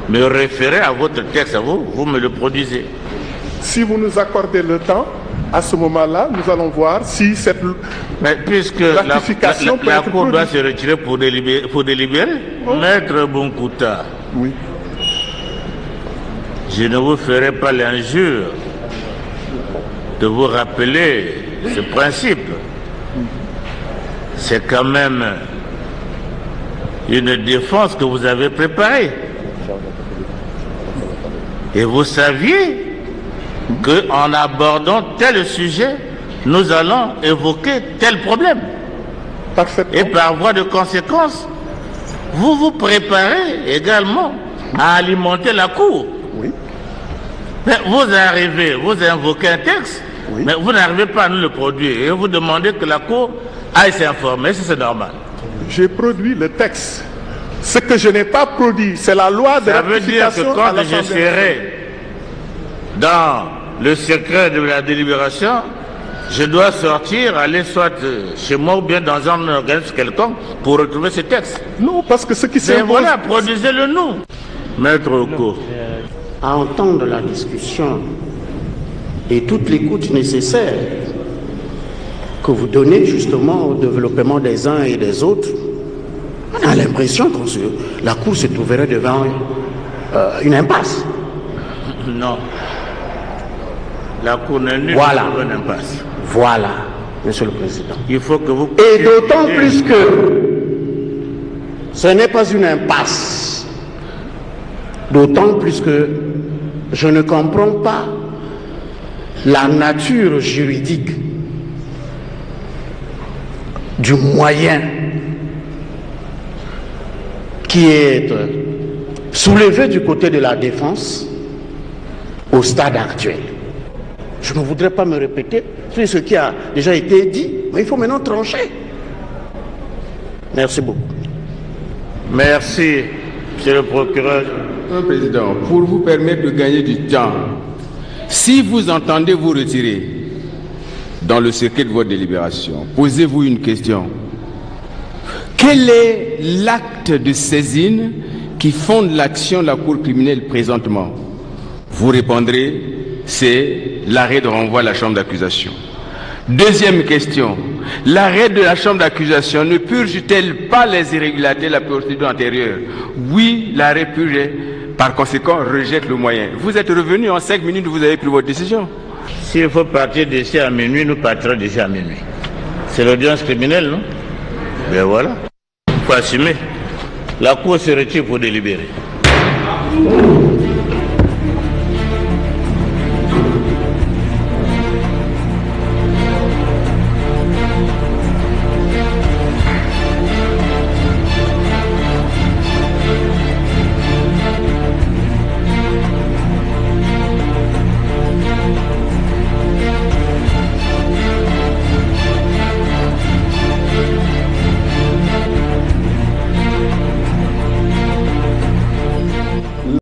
me référer à votre texte, à vous, vous me le produisez. Si vous nous accordez le temps, à ce moment-là, nous allons voir si cette Mais puisque la, la- la- la Cour doit se retirer pour délibérer, pour délibérer, Maître Bonkouta, Oui. je ne vous ferai pas l'injure de vous rappeler ce principe. C'est quand même une défense que vous avez préparée. Et vous saviez qu'en abordant tel sujet, nous allons évoquer tel problème. Et par voie de conséquence, vous vous préparez également à alimenter la Cour. Oui. Mais vous arrivez, vous invoquez un texte, mais vous n'arrivez pas à nous le produire. Et vous demandez que la Cour aille s'informer, ça c'est normal. J'ai produit le texte. Ce que je n'ai pas produit, c'est la loi de Ça veut dire que quand je serai dans le secret de la délibération, je dois sortir, aller soit euh, chez moi ou bien dans un organisme quelconque pour retrouver ce texte. Non, parce que ce qui Mais s'impose... voilà, produisez-le nous. Maître Oko, à entendre la discussion et toute l'écoute nécessaire que vous donnez justement au développement des uns et des autres, on a l'impression que la Cour se trouverait devant euh, une impasse. Non. La Cour n'est nulle Voilà. une impasse. Voilà, Monsieur le Président. Il faut que vous... Et d'autant plus que ce n'est pas une impasse. D'autant plus que je ne comprends pas la nature juridique du moyen qui est soulevé du côté de la défense au stade actuel. Je ne voudrais pas me répéter sur ce qui a déjà été dit, mais il faut maintenant trancher. Merci beaucoup. Merci, Monsieur le procureur. Monsieur le Président, pour vous permettre de gagner du temps, si vous entendez vous retirer dans le secret de votre délibération, posez-vous une question. Quel est l'acte de saisine qui fonde l'action de la Cour criminelle présentement? Vous répondrez, c'est l'arrêt de renvoi à la chambre d'accusation. Deuxième question, l'arrêt de la chambre d'accusation ne purge-t-elle pas les irrégularités de la procédure antérieure? Oui, l'arrêt purge, par conséquent, rejette le moyen. Vous êtes revenu en cinq minutes, vous avez pris votre décision. S'il faut partir d'ici à minuit, nous partirons d'ici à minuit. C'est l'audience criminelle, non? Ben voilà. Il faut assumer. La Cour se retire pour délibérer.